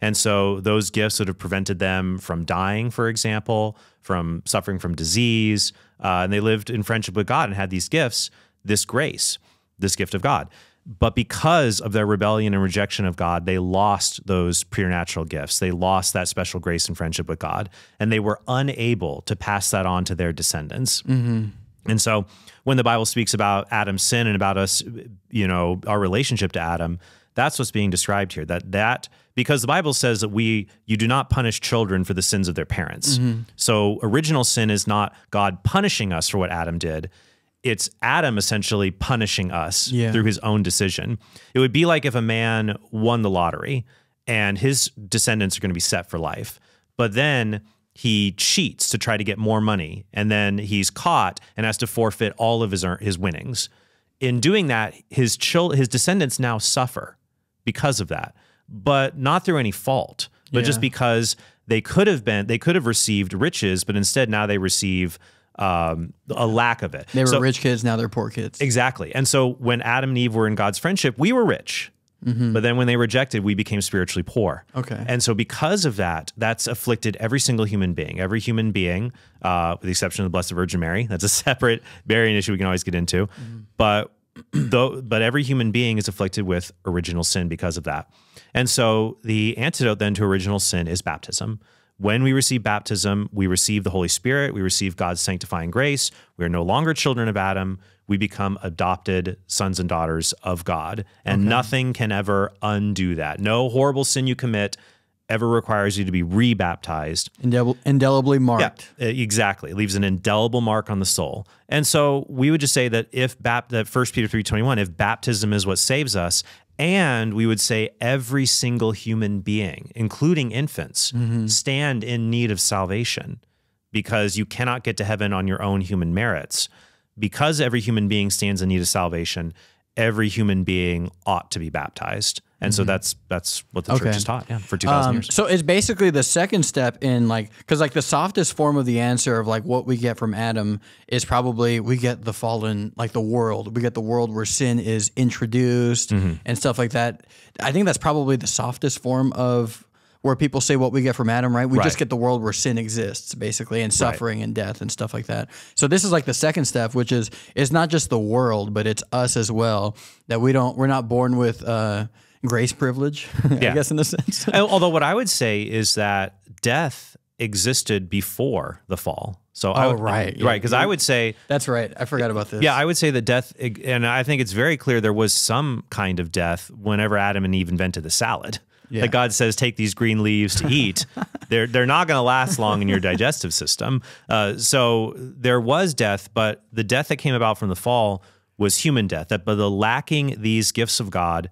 And so those gifts would have prevented them from dying, for example, from suffering from disease. Uh, and they lived in friendship with God and had these gifts, this grace, this gift of God. But because of their rebellion and rejection of God, they lost those preternatural gifts. They lost that special grace and friendship with God, and they were unable to pass that on to their descendants. Mm-hmm. And so when the Bible speaks about Adam's sin and about us, you know, our relationship to Adam, that's what's being described here. That that because the Bible says that we you do not punish children for the sins of their parents. Mm-hmm. So original sin is not God punishing us for what Adam did. It's Adam essentially punishing us Yeah. through his own decision. It would be like if a man won the lottery and his descendants are going to be set for life. But then he cheats to try to get more money and then he's caught and has to forfeit all of his his winnings. In doing that, his chil- his descendants now suffer because of that, but not through any fault, but just because they could have been they could have received riches, but instead now they receive um, a lack of it. They were So- rich kids, now they're poor kids. Exactly. And so when Adam and Eve were in God's friendship, we were rich. But then when they rejected, we became spiritually poor. Okay. And so because of that, that's afflicted every single human being. Every human being, uh, with the exception of the Blessed Virgin Mary, (laughs) that's a separate variant issue we can always get into. But (clears throat) though, but every human being is afflicted with original sin because of that. And so the antidote then to original sin is baptism. When we receive baptism, we receive the Holy Spirit, we receive God's sanctifying grace. We are no longer children of Adam. We become adopted sons and daughters of God. And nothing can ever undo that. No horrible sin you commit ever requires you to be rebaptized. Indel- indelibly marked. Yeah, exactly. It leaves an indelible mark on the soul. And so we would just say that if bap- that 1 Peter 3:21, if baptism is what saves us, and we would say every single human being, including infants, mm-hmm. stand in need of salvation because you cannot get to heaven on your own human merits. Because every human being stands in need of salvation, every human being ought to be baptized. And so that's that's what the Okay. church has taught, yeah, for 2000 Um, years. so it's basically the second step in like because like the softest form of the answer of like what we get from Adam is probably we get the fallen like the world we get the world where sin is introduced Mm-hmm. and stuff like that. I think that's probably the softest form of where people say what we get from Adam, right? We Right. just get the world where sin exists, basically, and suffering and death and stuff like that. So this is like the second step, which is it's not just the world, but it's us as well. That we don't we're not born with uh, grace privilege, (laughs) I guess in a sense. (laughs) Although what I would say is that death existed before the fall. So I Oh, would, right. Yeah. right, because I would say, That's right. I forgot about this. yeah, I would say that death, and I think it's very clear there was some kind of death whenever Adam and Eve invented the salad. Yeah. That God says, take these green leaves to eat. (laughs) they're they're not going to last long in your digestive system. Uh, so there was death, but the death that came about from the fall was human death. That by the lacking these gifts of God,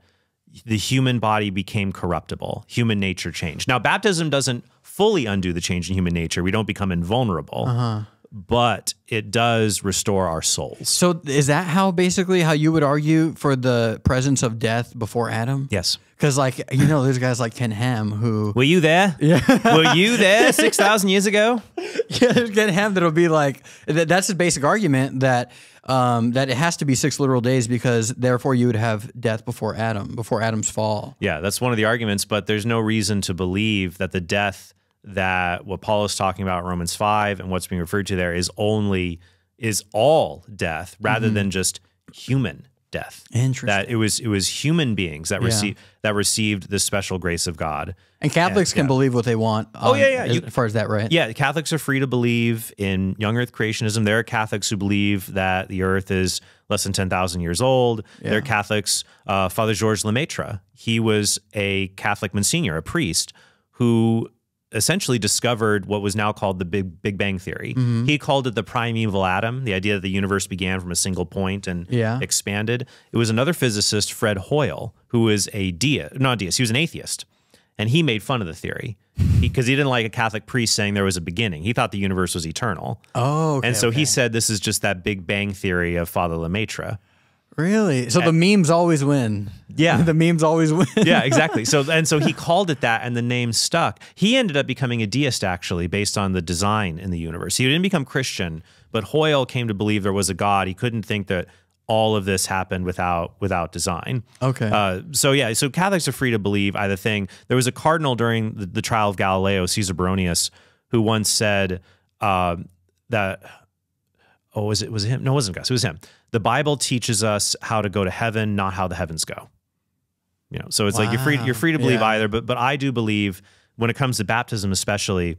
the human body became corruptible. Human nature changed. Now, baptism doesn't fully undo the change in human nature. We don't become invulnerable, Uh-huh. But it does restore our souls. So is that how basically how you would argue for the presence of death before Adam? Yes. Because like you know, there's guys like Ken Ham who Were you there? (laughs) Yeah. Were you there 6,000 years ago? (laughs) yeah, there's Ken Ham that'll be like that, that's his basic argument that um, that it has to be six literal days because therefore you would have death before Adam, before Adam's fall. Yeah, that's one of the arguments, but there's no reason to believe that the death that what Paul is talking about in Romans 5 and what's being referred to there is only is all death rather than just human death. Interesting. That it was it was human beings that Yeah. received that received the special grace of God. And Catholics can believe what they want. Oh yeah, yeah, As, you- as far as that, right? Yeah, Catholics are free to believe in young earth creationism. There are Catholics who believe that the earth is less than 10,000 years old. There are Catholics, uh, Father Georges Lemaitre, he was a Catholic Monsignor, a priest, who essentially discovered what was now called the Big, Big Bang Theory. Mm-hmm. He called it the primeval atom, the idea that the universe began from a single point and Yeah. expanded. It was another physicist, Fred Hoyle, who was a deist, not a deist, he was an atheist. And he made fun of the theory (laughs) because he, didn't like a Catholic priest saying there was a beginning. He thought the universe was eternal. Oh, okay, and so he said this is just that Big Bang theory of Father Lemaitre. Really. So (laughs) the memes always win. Yeah. the memes always win. Yeah, exactly. So and so he called it that and the name stuck. He ended up becoming a deist actually based on the design in the universe. He didn't become Christian, but Hoyle came to believe there was a God. He couldn't think that all of this happened without without design. Okay. Uh, so yeah, so Catholics are free to believe either thing. There was a cardinal during the, the trial of Galileo, Caesar Baronius, who once said uh, that oh, was it was it him? No, it wasn't Gus. It was him. The Bible teaches us how to go to heaven, not how the heavens go. You know, so it's like you're free you're free to believe Yeah. either, but but I do believe when it comes to baptism, especially,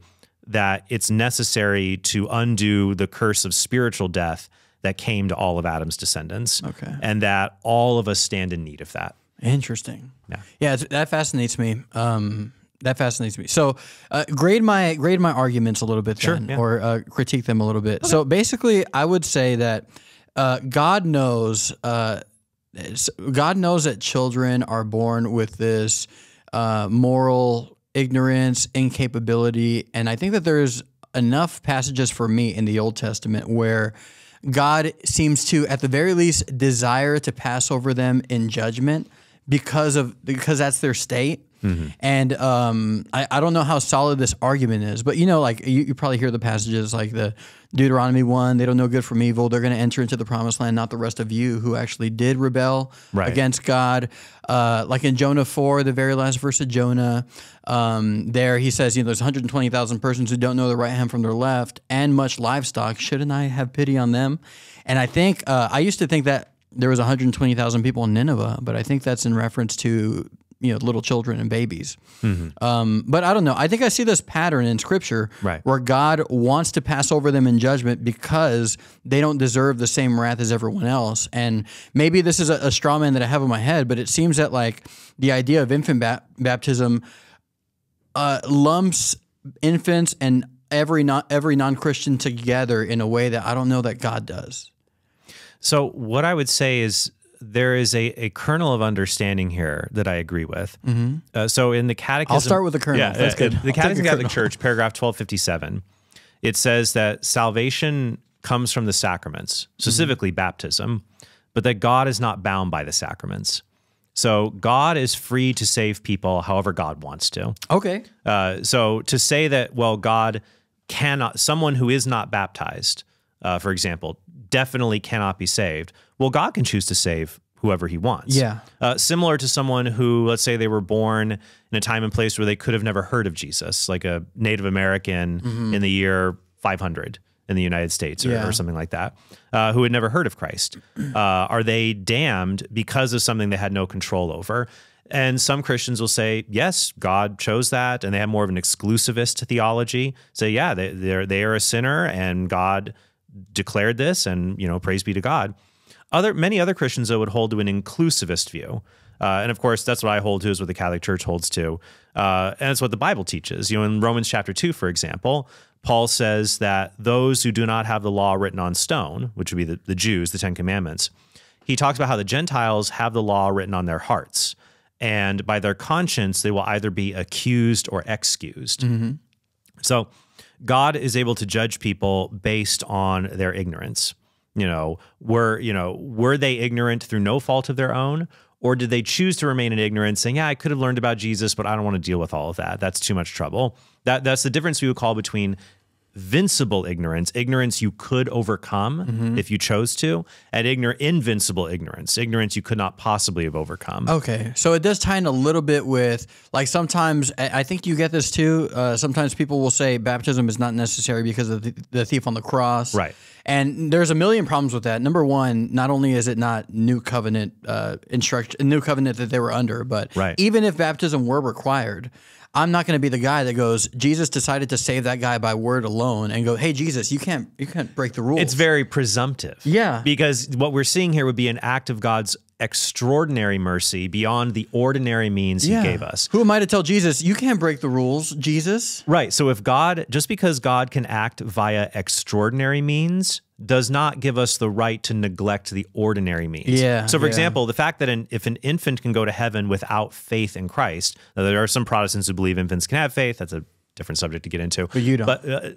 that it's necessary to undo the curse of spiritual death that came to all of Adam's descendants. Okay. And that all of us stand in need of that. Interesting. Yeah. Yeah, that fascinates me. Um, that fascinates me. So, uh, grade my grade my arguments a little bit, then, yeah. or uh, critique them a little bit. So, basically, I would say that uh, God knows. Uh, God knows that children are born with this uh, moral ignorance, incapability, and I think that there's enough passages for me in the Old Testament where God seems to, at the very least, desire to pass over them in judgment because of because that's their state. And um, I, I don't know how solid this argument is, but you know, like you, you probably hear the passages like the Deuteronomy one, they don't know good from evil. They're going to enter into the promised land, not the rest of you who actually did rebel Right. against God. Uh, like in Jonah 4, the very last verse of Jonah, um, there he says, you know, there's 120,000 persons who don't know their right hand from their left and much livestock. Shouldn't I have pity on them? And I think, uh, I used to think that there was 120,000 people in Nineveh, but I think that's in reference to you know little children and babies. Um, but I don't know. I think I see this pattern in Scripture Right. where God wants to pass over them in judgment because they don't deserve the same wrath as everyone else. And maybe this is a, a straw man that I have in my head, but it seems that like the idea of infant ba- baptism uh, lumps infants and every non every non Christian together in a way that I don't know that God does. So what I would say is there is a, a kernel of understanding here that I agree with. Uh, so in the Catechism, Mm-hmm. I'll start with the kernel. Yeah, That's uh, good. The Catechism of the Catholic. Church, paragraph twelve fifty seven, it says that salvation comes from the sacraments, Mm-hmm. specifically baptism, but that God is not bound by the sacraments. So God is free to save people however God wants to. Okay. Uh, so to say that, well, God cannot, someone who is not baptized, uh, for example, definitely cannot be saved. Well, God can choose to save whoever he wants. Yeah. Uh, similar to someone who, let's say they were born in a time and place where they could have never heard of Jesus, like a Native American in the year 500 in the United States or, Yeah. or something like that, uh, who had never heard of Christ. (clears throat) Uh, are they damned because of something they had no control over? And some Christians will say, yes, God chose that, and they have more of an exclusivist theology. Say, yeah, they, they're they are a sinner, and God declared this, and you know, praise be to God. Other many other Christians though would hold to an inclusivist view, uh, and of course that's what I hold to, is what the Catholic Church holds to, uh, and it's what the Bible teaches. You know, in Romans chapter two, for example, Paul says that those who do not have the law written on stone, which would be the, the Jews, the Ten Commandments, he talks about how the Gentiles have the law written on their hearts, and by their conscience they will either be accused or excused. So God is able to judge people based on their ignorance. You know, were you know were they ignorant through no fault of their own, or did they choose to remain in ignorance, saying, "Yeah, I could have learned about Jesus, but I don't want to deal with all of that. That's too much trouble." That that's the difference we would call between vincible ignorance, ignorance you could overcome if you chose to, and ignor- invincible ignorance, ignorance you could not possibly have overcome. Okay, so it does tie in a little bit with like sometimes I I think you get this too. Uh, sometimes people will say baptism is not necessary because of the, the thief on the cross, Right. And there's a million problems with that. Number one, not only is it not new covenant uh, instruction, new covenant that they were under, but Right. even if baptism were required. I'm not going to be the guy that goes. Jesus decided to save that guy by word alone, and go, "Hey, Jesus, you can't, you can't break the rules." It's very presumptive. Yeah. Because what we're seeing here would be an act of God's extraordinary mercy beyond the ordinary means Yeah. he gave us. Who am I to tell Jesus you can't break the rules, Jesus? Right. So if God, just because God can act via extraordinary means, does not give us the right to neglect the ordinary means. Yeah, So, for yeah. example, the fact that an, if an infant can go to heaven without faith in Christ, now there are some Protestants who believe infants can have faith. That's a different subject to get into. But you don't. But uh,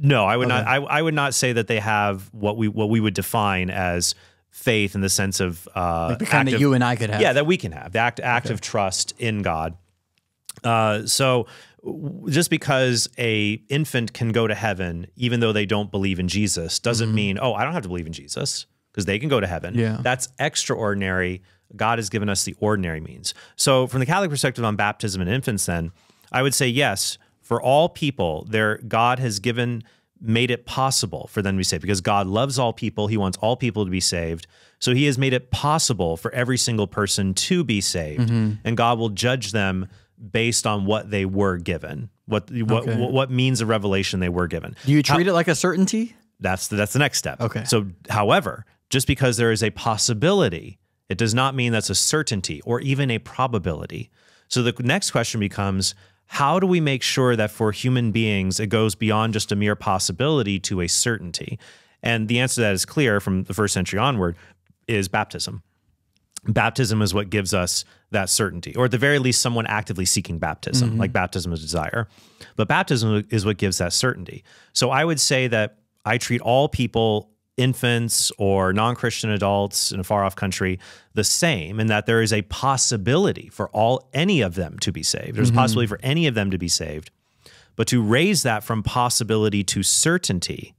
no, I would not. I, I would not say that they have what we what we would define as faith in the sense of uh, The kind that active- you and I could have. yeah, that we can have the act, active trust in God. Uh, so just because a infant can go to heaven, even though they don't believe in Jesus, doesn't mean oh I don't have to believe in Jesus because they can go to heaven. Mm-hmm. Yeah. that's extraordinary. God has given us the ordinary means. So from the Catholic perspective on baptism and infants, then I would say yes for all people. There, God has given made it possible for them to be saved because God loves all people. He wants all people to be saved. So he has made it possible for every single person to be saved. Mm-hmm. And God will judge them based on what they were given, what what Okay. what, what means of revelation they were given. Do you treat it like a certainty? That's the, that's the next step. Okay. So, however, just because there is a possibility, it does not mean that's a certainty or even a probability. So the next question becomes how do we make sure that for human beings it goes beyond just a mere possibility to a certainty? And the answer to that is clear from the first century onward is baptism. Baptism is what gives us that certainty, or at the very least, someone actively seeking baptism, mm-hmm. like baptism of desire. But baptism is what gives that certainty. So I would say that I treat all people, infants or non Christian adults in a far off country, the same, in that there is a possibility for all any of them to be saved. There's a possibility for any of them to be saved. But to raise that from possibility to certainty,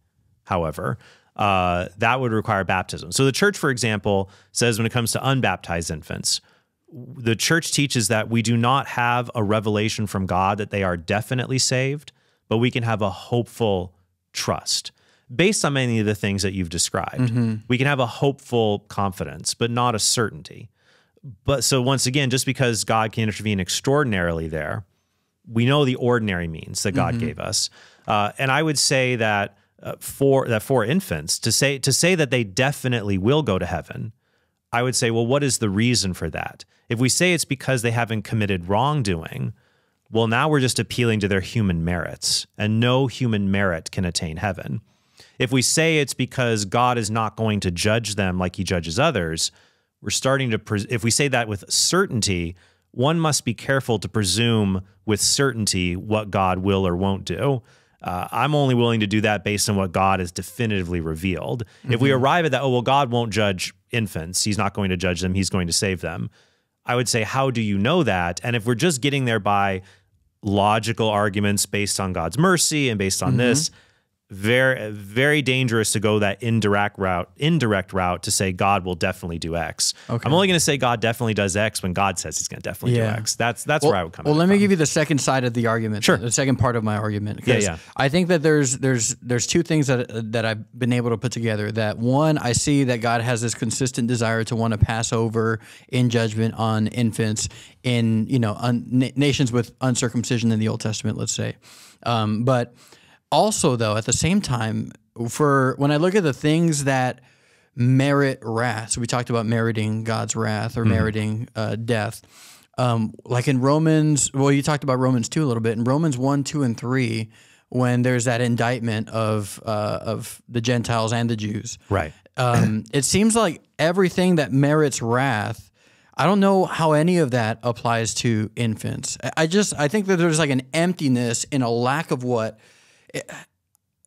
however, uh, that would require baptism. So the church, for example, says when it comes to unbaptized infants, the church teaches that we do not have a revelation from God that they are definitely saved, but we can have a hopeful trust based on many of the things that you've described. We can have a hopeful confidence, but not a certainty. But so once again, just because God can intervene extraordinarily there, we know the ordinary means that God gave us. Uh, and I would say that uh, for that for infants to say to say that they definitely will go to heaven, I would say, well, what is the reason for that? If we say it's because they haven't committed wrongdoing, well, now we're just appealing to their human merits, and no human merit can attain heaven. If we say it's because God is not going to judge them like he judges others, we're starting to, pres- if we say that with certainty, one must be careful to presume with certainty what God will or won't do. Uh, I'm only willing to do that based on what God has definitively revealed. If we arrive at that, oh, well, God won't judge infants, He's not going to judge them, He's going to save them. I would say, how do you know that? And if we're just getting there by logical arguments based on God's mercy and based on this, very very dangerous to go that indirect route indirect route to say God will definitely do X. Okay. am only going to say God definitely does X when God says He's going to definitely Yeah. do X. That's that's Well, where I would come. well let me from. give you the second side of the argument. Sure. The second part of my argument. Yeah, yeah. I think that there's there's there's two things that that I've been able to put together. That one, I see that God has this consistent desire to want to pass over in judgment on infants in you know un, nations with uncircumcision in the Old Testament. Let's say, um, but also though at the same time, for when I look at the things that merit wrath. So we talked about meriting God's wrath or meriting uh, death. Um, like in Romans, well, you talked about Romans 2 a little bit. In Romans 1, 2, and 3, when there's that indictment of, uh, of the Gentiles and the Jews, right. um, (clears throat) it seems like everything that merits wrath. I don't know how any of that applies to infants. I- I just I think that there's like an emptiness and a lack of what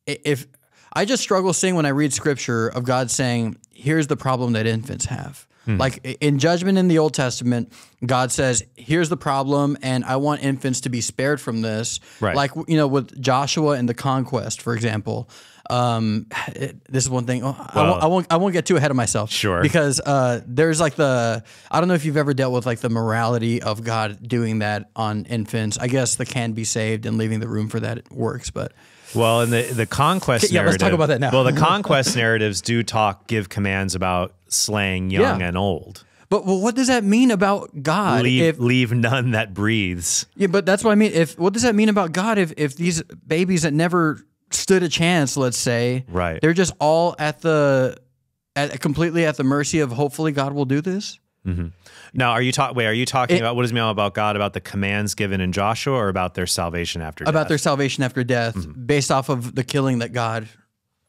if I just struggle seeing when I read scripture of God saying, "Here's the problem that infants have." Like in judgment in the Old Testament, God says, "Here's the problem, and I want infants to be spared from this." Right. Like you know, with Joshua and the conquest, for example. Um, it- this is one thing. oh, I, won't, I won't. I won't get too ahead of myself. Sure. Because uh, there's like the. I don't know if you've ever dealt with like the morality of God doing that on infants. I guess the can be saved and leaving the room for that works, but. Well, in the the conquest Yeah, let's talk about that now. well, the (laughs) conquest narratives do talk, give commands about slaying young Yeah. and old. But well, what does that mean about God? Leave If, leave none that breathes. yeah, but that's what I mean. If what does that mean about God? If if these babies that never stood a chance, let's say, Right. they're just all at the at completely at the mercy of hopefully God will do this. Now, are you talking? Wait, are you talking It- about what does it mean about God about the commands given in Joshua, or about their salvation after death? about death? their salvation after death, Mm-hmm. based off of the killing that God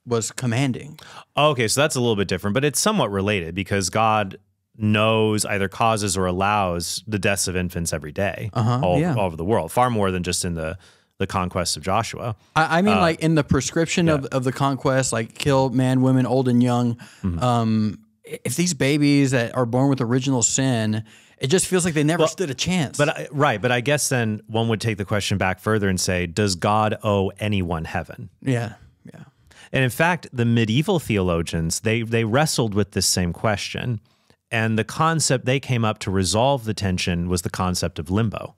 was commanding. Okay, so that's a little bit different, but it's somewhat related because God knows either causes or allows the deaths of infants every day Uh-huh, all, yeah. all over the world, far more than just in the the conquest of Joshua. I, I Uh, mean, like in the prescription of, of the conquest, like kill man, women, old and young. Mm-hmm. Um, if these babies that are born with original sin, it just feels like they never stood a chance. But I, right, but I guess then one would take the question back further and say, does God owe anyone heaven? yeah, yeah. And in fact, the medieval theologians, they they wrestled with this same question. And the concept they came up to resolve the tension was the concept of limbo.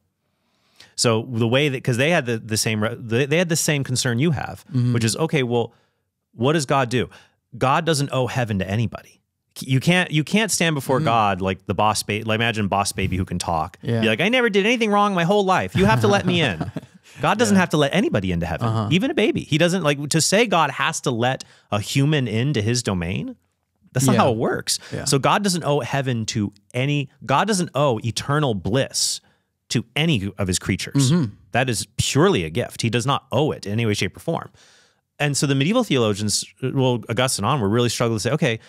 So the way that because they had the the same they they had the same concern you have, mm-hmm. which is okay. Well, what does God do? God doesn't owe heaven to anybody. You can't you can't stand before mm-hmm. God like the boss baby. Like imagine boss baby who can talk. Yeah. Be like, I never did anything wrong my whole life. You have to let me in. (laughs) God doesn't have to let anybody into heaven, uh-huh. even a baby. He doesn't like to say God has to let a human into his domain. That's not Yeah. how it works. Yeah. So God doesn't owe heaven to any. God doesn't owe eternal bliss to any of his creatures. Mm-hmm. That is purely a gift. He does not owe it in any way, shape, or form. And so the medieval theologians, uh, well, Augustine on, were really struggling to say, okay,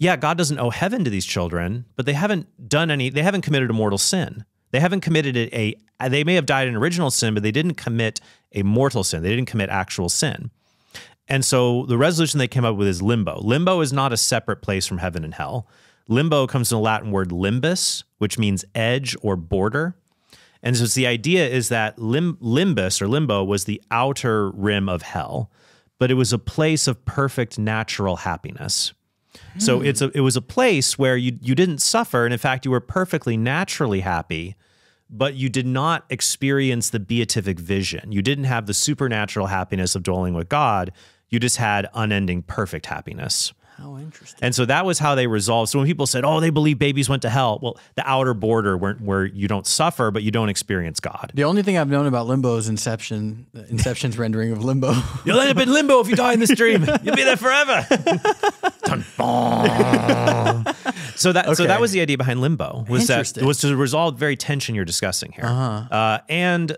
yeah, God doesn't owe heaven to these children, but they haven't done any, they haven't committed a mortal sin. They haven't committed a, a they may have died in original sin, but they didn't commit a mortal sin. They didn't commit actual sin. And so the resolution they came up with is limbo. Limbo is not a separate place from heaven and hell. Limbo comes from the Latin word limbus, which means edge or border. And so the idea is that lim- limbus or limbo was the outer rim of hell, but it was a place of perfect natural happiness. So hmm. it's a it was a place where you you didn't suffer, and in fact you were perfectly naturally happy, but you did not experience the beatific vision. You didn't have the supernatural happiness of dwelling with God. You just had unending perfect happiness. How interesting. And so that was how they resolved. So when people said, "Oh, they believe babies went to hell," well, the outer border where where you don't suffer, but you don't experience God. The only thing I've known about limbo is Inception, Inception's (laughs) rendering of limbo. You'll end up in limbo if you die in this dream. (laughs) You'll be there forever. (laughs) So that so that was the idea behind limbo was that was to resolve very tension you're discussing here. Uh, and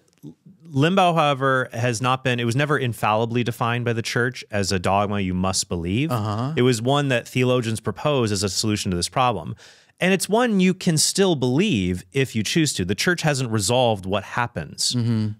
limbo, however, has not been. It was never infallibly defined by the church as a dogma you must believe. It was one that theologians propose as a solution to this problem. And it's one you can still believe if you choose to. The church hasn't resolved what happens.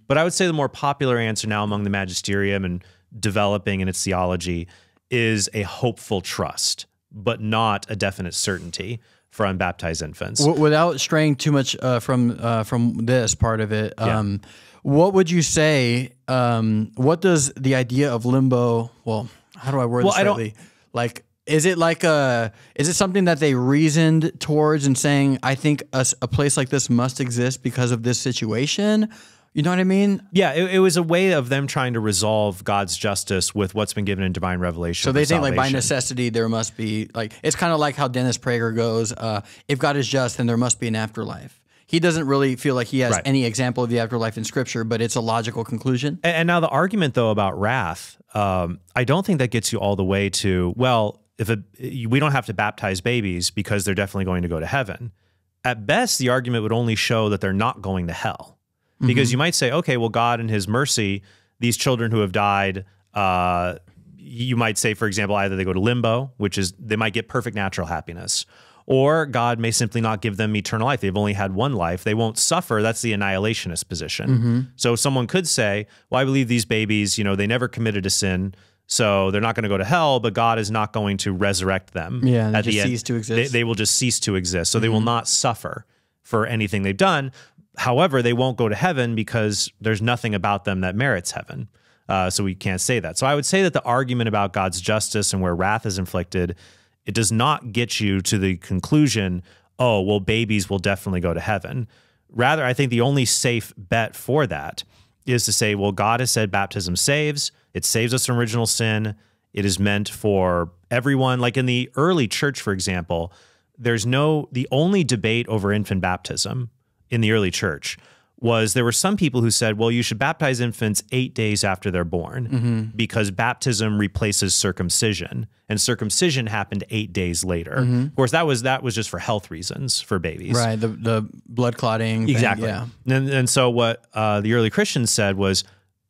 But I would say the more popular answer now among the magisterium and developing in its theology is a hopeful trust, but not a definite certainty for unbaptized infants. W- Without straying too much uh, from uh, from this part of it, um, what would you say? Um, what does the idea of limbo? Well, how do I word Well, this rightly? Like, is it like a? Is it something that they reasoned towards and saying, "I think a place like this must exist because of this situation"? You know what I mean? Yeah, it, it was a way of them trying to resolve God's justice with what's been given in divine revelation. So they think like by necessity there must be like it's kind of like how Dennis Prager goes, uh, if God is just, then there must be an afterlife. He doesn't really feel like he has Right. any example of the afterlife in Scripture, but it's a logical conclusion. And, and now the argument though about wrath, um, I don't think that gets you all the way to well, if a, we don't have to baptize babies because they're definitely going to go to heaven. At best, the argument would only show that they're not going to hell, because you might say, okay, well, God in His mercy, these children who have died. Uh, you might say, for example, either they go to limbo, which is they might get perfect natural happiness, or God may simply not give them eternal life. They've only had one life. They won't suffer. That's the annihilationist position. So someone could say, well, I believe these babies, you know, they never committed a sin. So they're not going to go to hell, but God is not going to resurrect them. Yeah, they at the just end. cease to They, exist. they will just cease to exist. So they will not suffer for anything they've done. However, they won't go to heaven because there's nothing about them that merits heaven. Uh, so we can't say that. So I would say that the argument about God's justice and where wrath is inflicted, it does not get you to the conclusion, oh, well, babies will definitely go to heaven. Rather, I think the only safe bet for that is to say, well, God has said baptism saves, it saves us from original sin. It is meant for everyone. Like in the early church, for example, there's no, the only debate over infant baptism in the early church was there were some people who said, well, you should baptize infants eight days after they're born because baptism replaces circumcision, and circumcision happened eight days later. Of course, that was that was just for health reasons for babies. Right, the the blood clotting. thing, Exactly. yeah. And, and so what uh, the early Christians said was,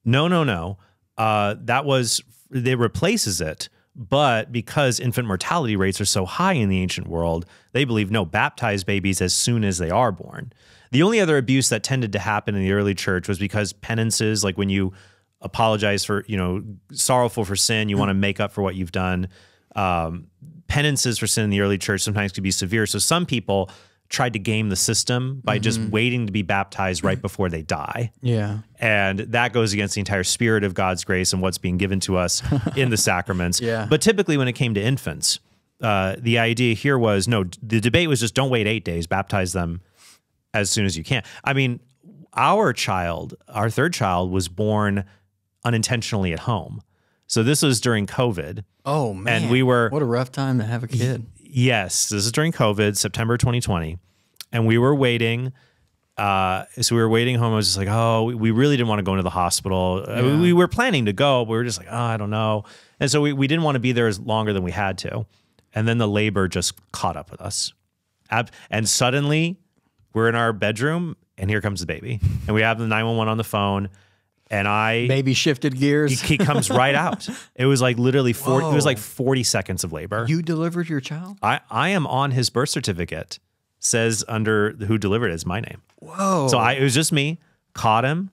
no, no, no. Uh, that was it replaces it, but because infant mortality rates are so high in the ancient world, they believe no, baptize babies as soon as they are born. The only other abuse that tended to happen in the early church was because penances, like when you apologize for, you know, sorrowful for sin, you want to make up for what you've done. Um, penances for sin in the early church sometimes could be severe. So some people tried to game the system by just waiting to be baptized right before they die. Yeah. And that goes against the entire spirit of God's grace and what's being given to us (laughs) in the sacraments. Yeah. But typically, when it came to infants, uh, the idea here was no, the debate was just don't wait eight days, baptize them as soon as you can. I mean, our child, our third child, was born unintentionally at home. So this was during COVID. Oh man. And we were What a rough time to have a kid. Yes, this is during COVID, September 2020, and we were waiting. Uh, so we were waiting home. I was just like, oh, we- we really didn't want to go into the hospital. We- we were planning to go, but we were just like, oh, I don't know. And so we, we didn't want to be there as longer than we had to. And then the labor just caught up with us. And suddenly we're in our bedroom, and here comes the baby. And we have the 911 on the phone. And I Baby shifted gears. he comes right out. (laughs) It was like literally 40, it was like 40 seconds of labor. You delivered your child? I, I am on his birth certificate. Says under who delivered it is my name. Whoa. So I it was just me, caught him,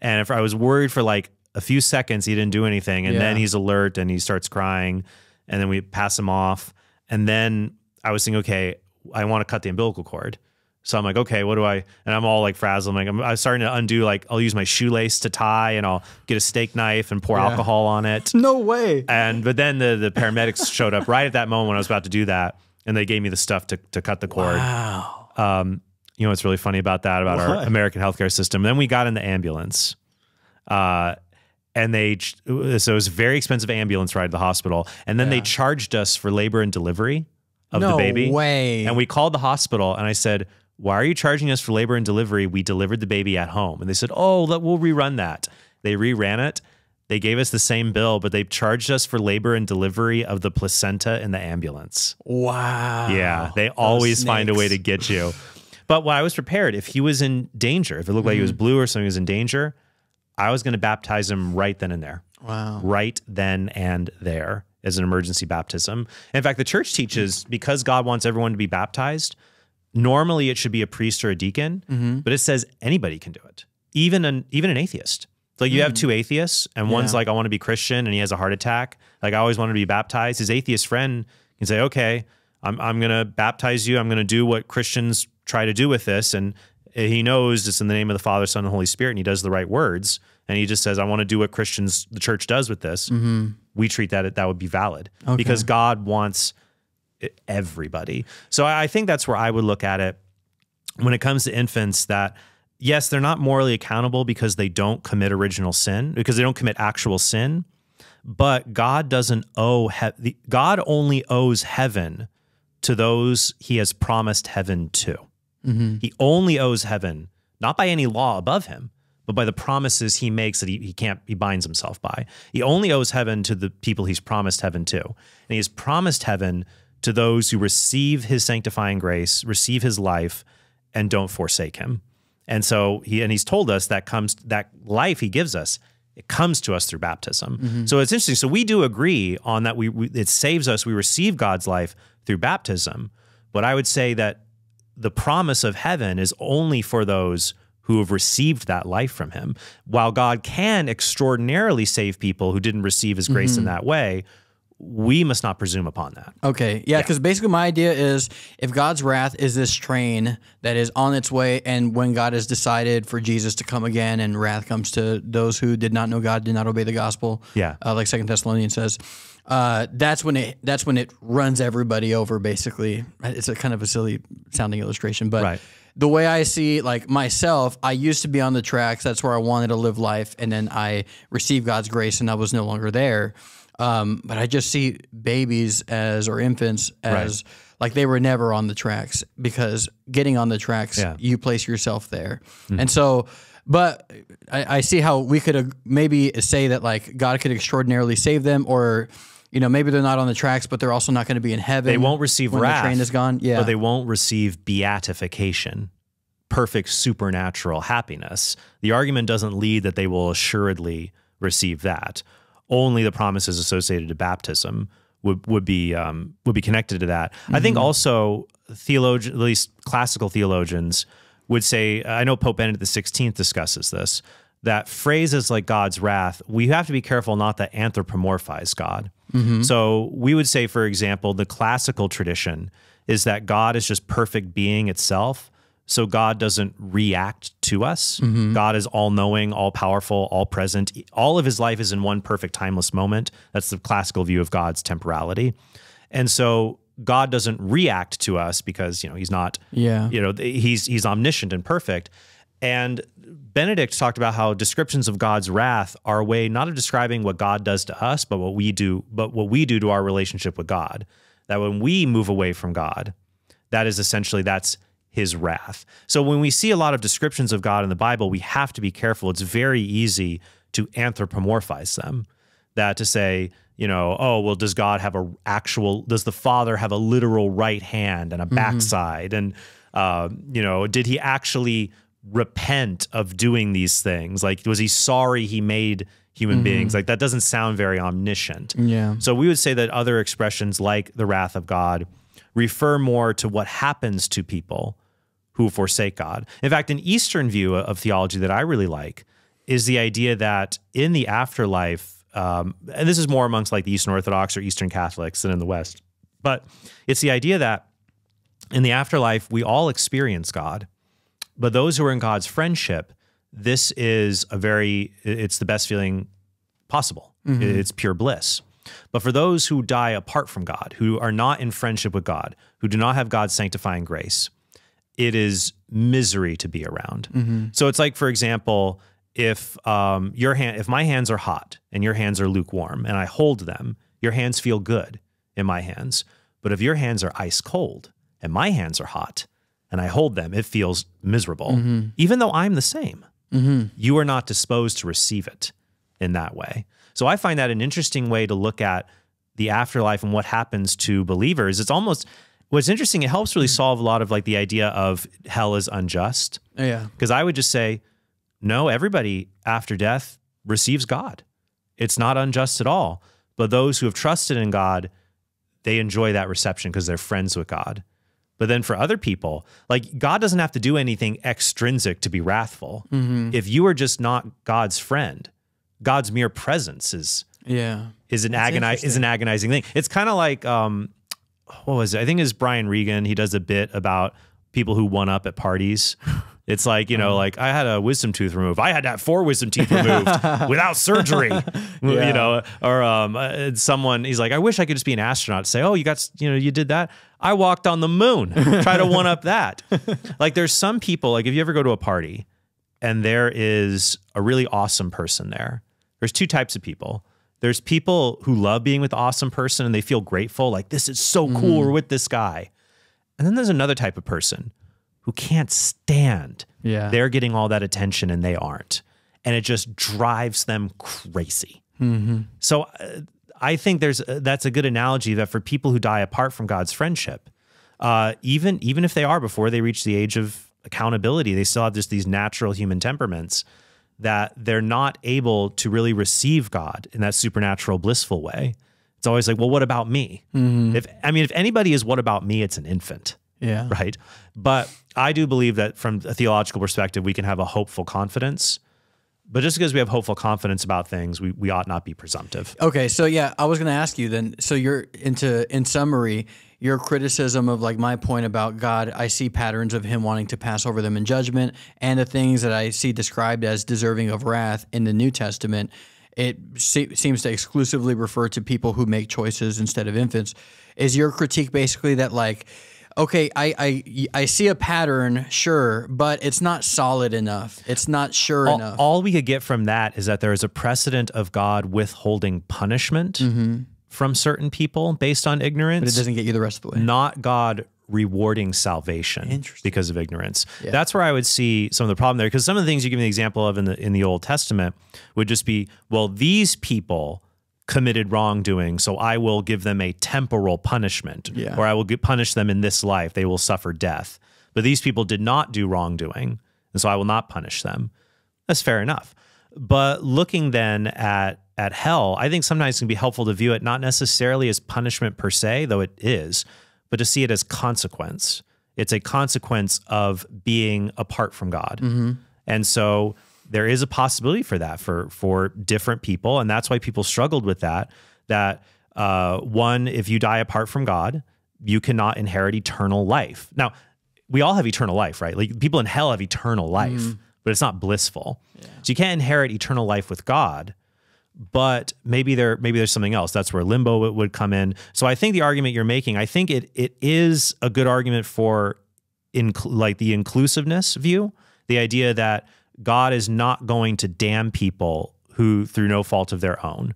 and if I was worried for like a few seconds, he didn't do anything, and then he's alert and he starts crying, and then we pass him off, and then I was thinking, okay, I want to cut the umbilical cord. So I'm like, okay, what do I? And I'm all like frazzled. I'm like, I'm, I'm starting to undo. Like, I'll use my shoelace to tie, and I'll get a steak knife and pour Yeah. alcohol on it. (laughs) no way. And but then the the paramedics (laughs) showed up right at that moment when I was about to do that, and they gave me the stuff to to cut the cord. Wow. Um, you know what's really funny about that about our American healthcare system? Then we got in the ambulance, uh, and they so it was a very expensive ambulance ride to the hospital, and then they charged us for labor and delivery of no the baby. way. And we called the hospital, and I said. Why are you charging us for labor and delivery? We delivered the baby at home. And they said, Oh, let, we'll rerun that. They reran it. They gave us the same bill, but they charged us for labor and delivery of the placenta in the ambulance. wow. Yeah, they always find a way to get you. But when I was prepared, if he was in danger, if it looked like he Mm-hmm. was blue or something was in danger, I was going to baptize him right then and there. Wow. Right then and there as an emergency baptism. In fact, the church teaches because God wants everyone to be baptized, normally it should be a priest or a deacon, Mm-hmm. but it says anybody can do it. Even an even an atheist. Like you have two atheists, and one's Mm. Like, I want to be Christian, and he has a heart attack. Like I always wanted to be baptized. His atheist friend can say, Okay, I'm I'm gonna baptize you. I'm gonna do what Christians try to do with this. And he knows it's in the name of the Father, Son, and Holy Spirit, and he does the right words. And he just says, I want to do what Christians, the church does with this. We treat that that would be valid because God wants everybody. So I think that's where I would look at it when it comes to infants that yes, they're not morally accountable because they don't commit original sin, because they don't commit actual sin, but God doesn't owe he- the, God only owes heaven to those he has promised heaven to. Mm-hmm. He only owes heaven not by any law above him, but by the promises he makes that he, he can't he binds himself by. He only owes heaven to the people he's promised heaven to. And he has promised heaven to those who receive his sanctifying grace, receive his life, and don't forsake him. And so he and he's told us that comes that life he gives us, it comes to us through baptism. Mm-hmm. So it's interesting. So we do agree on that. We, we it saves us. We receive God's life through baptism. But I would say that the promise of heaven is only for those who have received that life from him. While God can extraordinarily save people who didn't receive his grace in mm-hmm. that way, we must not presume upon that. Okay. Yeah, because basically my idea is if God's wrath is this train that is on its way, and when God has decided for Jesus to come again, and wrath comes to those who did not know God, did not obey the gospel. Yeah. Uh, like Second Thessalonians says. Uh, that's when it that's when it runs everybody over. Basically, it's a kind of a silly sounding illustration, but Right. the way I see like myself, I used to be on the tracks. That's where I wanted to live life, and then I received God's grace, and I was no longer there. Um, but I just see babies as or infants as like they were never on the tracks because getting on the tracks, Yeah. you place yourself there, and so. But I, I see how we could maybe say that like God could extraordinarily save them, or you know maybe they're not on the tracks, but they're also not going to be in heaven. They won't receive when wrath. the train is gone. Yeah, but they won't receive beatification, perfect supernatural happiness. The argument doesn't lead that they will assuredly receive that. Only the promises associated to baptism would would be um, would be connected to that. I think also theologian, at least classical theologians, would say. I know Pope Benedict XVI discusses this. That phrases like God's wrath, we have to be careful not to anthropomorphize God. So we would say, for example, the classical tradition is that God is just perfect being itself. So God doesn't react to us. Mm-hmm. God is all knowing, all powerful, all present. All of his life is in one perfect timeless moment. That's the classical view of God's temporality. And so God doesn't react to us because, you know, he's not Yeah. you know, he's he's omniscient and perfect. And Benedict talked about how descriptions of God's wrath are a way not of describing what God does to us, but what we do, but what we do to our relationship with God. That when we move away from God, that is essentially that's his wrath. So when we see a lot of descriptions of God in the Bible, we have to be careful. It's very easy to anthropomorphize them. That to say, you know, oh, well, does God have a actual, does the Father have a literal right hand and a backside? And, uh, you know, did he actually repent of doing these things? Like, was he sorry he made human beings? Like, that doesn't sound very omniscient. Yeah. So we would say that other expressions like the wrath of God refer more to what happens to people who forsake God. In fact, an Eastern view of theology that I really like is the idea that in the afterlife, um, and this is more amongst like the Eastern Orthodox or Eastern Catholics than in the West, but it's the idea that in the afterlife, we all experience God, but those who are in God's friendship, this is a very, it's the best feeling possible. It's pure bliss. But for those who die apart from God, who are not in friendship with God, who do not have God's sanctifying grace, it is misery to be around. Mm-hmm. So it's like, for example, if um, your hand, if my hands are hot and your hands are lukewarm, and I hold them, your hands feel good in my hands. But if your hands are ice cold and my hands are hot, and I hold them, it feels miserable, mm-hmm. even though I'm the same. Mm-hmm. You are not disposed to receive it in that way. So I find that an interesting way to look at the afterlife and what happens to believers. It's almost what's interesting. It helps really solve a lot of like the idea of hell is unjust. Yeah. Because I would just say, no, everybody after death receives God. It's not unjust at all. But those who have trusted in God, they enjoy that reception because they're friends with God. But then for other people, like God doesn't have to do anything extrinsic to be wrathful. If you are just not God's friend, God's mere presence is Yeah. is an agoni- is an agonizing thing. It's kind of like um, what was it? I think it's Brian Regan. He does a bit about people who one up at parties. (laughs) It's like you know, like I had a wisdom tooth removed. I had to have four wisdom teeth removed (laughs) without surgery. (laughs) You know, or um, uh, someone he's like, I wish I could just be an astronaut. Say, oh, you got, you know, you did that. I walked on the moon. Try to one up that. like, there's some people. Like, if you ever go to a party and there is a really awesome person there, there's two types of people. There's people who love being with the awesome person and they feel grateful, like this is so cool, we're with this guy. And then there's another type of person who can't stand Yeah. they're getting all that attention and they aren't. And it just drives them crazy. So uh, I think there's uh, that's a good analogy that for people who die apart from God's friendship, uh, even even if they are before they reach the age of accountability, they still have just these natural human temperaments that they're not able to really receive God in that supernatural blissful way. It's always like, well, what about me? Mm-hmm. If I mean, if anybody is what about me, it's an infant Yeah. right? But I do believe that from a theological perspective, we can have a hopeful confidence. But just because we have hopeful confidence about things, we, we ought not be presumptive. Okay, so yeah, I was going to ask you then. So you're into, in summary, your criticism of like my point about God, I see patterns of Him wanting to pass over them in judgment, and the things that I see described as deserving of wrath in the New Testament. It se- seems to exclusively refer to people who make choices instead of infants. Is your critique basically that like? Okay, I, I I see a pattern, sure, but it's not solid enough. It's not sure All, enough. all we could get from that is that there is a precedent of God withholding punishment mm-hmm. From certain people based on ignorance. but it doesn't get you the rest of the way. not God rewarding salvation because of ignorance. That's where I would see some of the problem there. Because some of the things you give me the example of in the in the Old Testament would just be, well, these people committed wrongdoing, so I will give them a temporal punishment, Yeah. or I will get, punish them in this life; they will suffer death. But these people did not do wrongdoing, and so I will not punish them. That's fair enough. But looking then at at hell, I think sometimes it can be helpful to view it not necessarily as punishment per se, though it is, but to see it as consequence. It's a consequence of being apart from God. And so there is a possibility for that for for different people, and that's why people struggled with that. That uh, one, if you die apart from God, you cannot inherit eternal life. Now, we all have eternal life, right? Like people in hell have eternal life, but it's not blissful. So you can't inherit eternal life with God but maybe there maybe there's something else. That's where limbo would- come in. So I think the argument you're making, I think it it is a good argument for in like the inclusivist view The idea that God is not going to damn people who, through no fault of their own.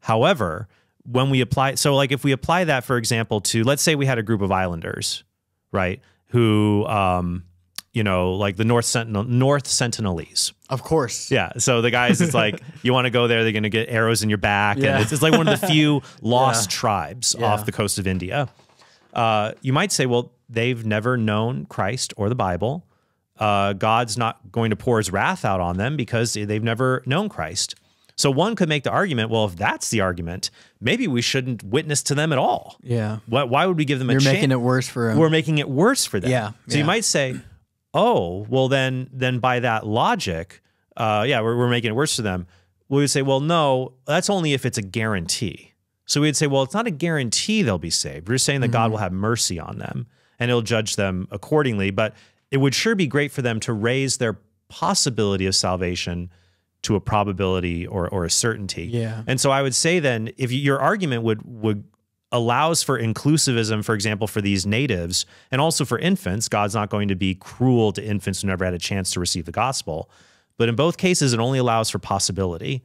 However, when we apply, so like if we apply that, for example, to let's say we had a group of islanders, right, who, um, you know, like the North Sentinel, North Sentinelese. Of course. Yeah. So the guys, it's like (laughs) you want to go there, they're going to get arrows in your back, Yeah. and it's, it's like one of the few (laughs) lost Yeah. tribes Yeah. off the coast of India. Uh, you might say, well, they've never known Christ or the Bible. Uh, God's not going to pour His wrath out on them because they've never known Christ. So one could make the argument, well, if that's the argument, maybe we shouldn't witness to them at all. Yeah. Why, why would we give them a You're making it worse for him. we're making it worse for them. Yeah, So you might say, oh, well then then by that logic, uh, yeah, we're, we're making it worse for them. We would say, well, no, that's only if it's a guarantee. So we'd say, well, it's not a guarantee they'll be saved. We're saying that Mm-hmm. God will have mercy on them and he'll judge them accordingly. But it would sure be great for them to raise their possibility of salvation to a probability or, or a certainty. Yeah. And so I would say then, if you, your argument would would allows for inclusivism, for example, for these natives and also for infants, God's not going to be cruel to infants who never had a chance to receive the gospel. But in both cases, it only allows for possibility.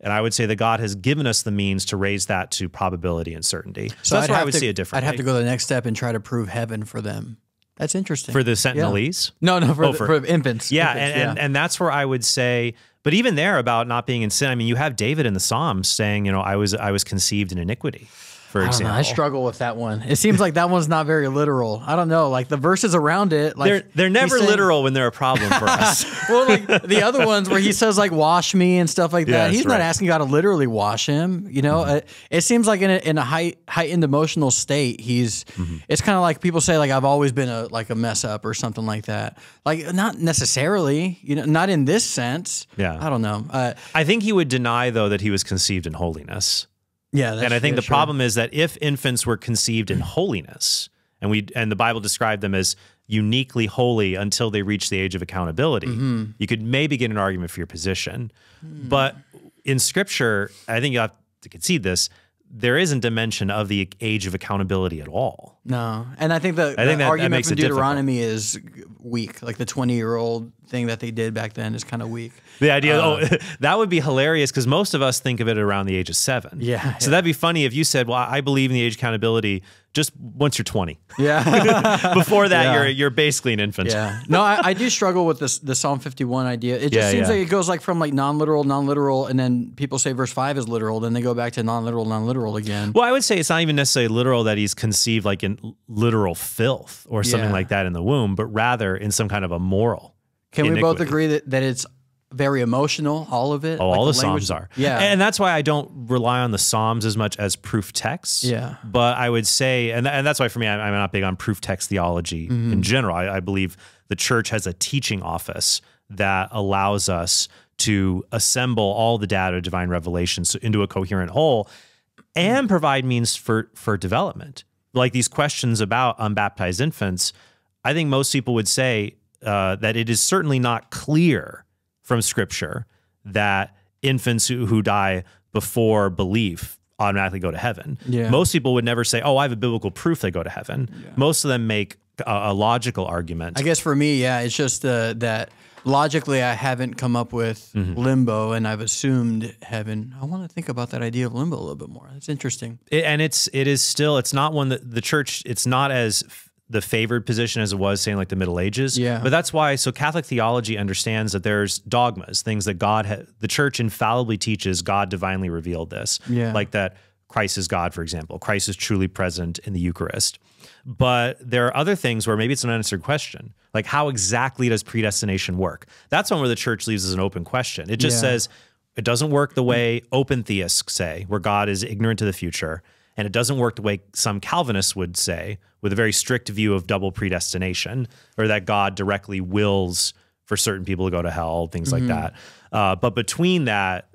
And I would say that God has given us the means to raise that to probability and certainty. So, that's I'd where I would to- see it differently. I'd have to go to the next step and try to prove heaven for them. That's interesting. for the Sentinelese. no, no, for, Oh, the- for- for, infants. Yeah, Infants, and, and and that's where I would say, but even there about not being in sin. I mean, you have David in the Psalms saying, you know, I was I was conceived in iniquity, for I don't know. I struggle with that one. It seems like that one's not very literal. I don't know. Like the verses around it, like they're they're never saying- literal when they're a problem for (laughs) us. well, like the other ones where he (laughs) says like "wash me" and stuff like that. that's He's not right. Mm-hmm. asking God to literally wash him. You know, Uh, it seems like in a, in a high, heightened emotional state, he's. Mm-hmm. It's kind of like people say like I've always been a like a mess up or something like that. Like not necessarily. You know, not in this sense. Yeah. I don't know. Uh, I think he would deny though that he was conceived in holiness. Yeah, and I think yeah, the sure. problem is that if infants were conceived in holiness, and we and the Bible described them as uniquely holy until they reach the age of accountability, Mm-hmm. you could maybe get an argument for your position. Hmm. But in Scripture, I think you have to concede this. There isn't a mention of the age of accountability at all. No, and I think the, I think that- the that argument makes from it difficult. Deuteronomy is weak. Like the twenty-year-old thing that they did back then is kind of weak. The idea, Uh, oh, (laughs) that would be hilarious because most of us think of it around the age of seven. Yeah, So that'd be funny if you said, "Well, I believe in the age accountability just once you're 20. (laughs) Yeah, (laughs) Before that, Yeah. you're you're basically an infant." yeah. No, I, I do struggle with this the Psalm fifty-one idea. It just Yeah, seems yeah. like it goes like from like non-literal, non-literal, and then people say verse five is literal, then they go back to non-literal, non-literal again. Well, I would say it's not even necessarily literal that he's conceived like in literal filth or something Yeah. like that in the womb, but rather in some kind of a moral. Can we both agree that, that it's very emotional, all of it? Oh, Like all the, language- Psalms are. Yeah. And that's why I don't rely on the Psalms as much as proof texts. Yeah. But I would say, and, and that's why for me, I'm, I'm not big on proof text theology Mm-hmm. in general. I, I believe the church has a teaching office that allows us to assemble all the data of divine revelation into a coherent whole and provide means for, for development. Like these questions about unbaptized infants, I think most people would say uh, that it is certainly not clear from Scripture that infants who, who die before belief automatically go to heaven. Yeah. Most people would never say, "Oh, I have a biblical proof they go to heaven." Most of them make a, a logical argument. I guess for me, yeah, it's just uh, that logically I haven't come up with Mm-hmm. limbo and I've assumed heaven. I want to think about that idea of limbo a little bit more. That's interesting. It- and it's it is still it's not one that the church it's not as the favored position as it was saying like the Middle Ages. Yeah. But that's why so Catholic theology understands that there's dogmas, things that God ha- the church infallibly teaches God divinely revealed this. Yeah. Like that Christ is God, for example. Christ is truly present in the Eucharist. But there are other things where maybe it's an unanswered question. Like how exactly does predestination work? That's one where the church leaves as an open question. It just Yeah. says it doesn't work the way open theists say, where God is ignorant to the future. And it doesn't work the way some Calvinists would say, with a very strict view of double predestination, or that God directly wills for certain people to go to hell, things like that. Uh, but between that,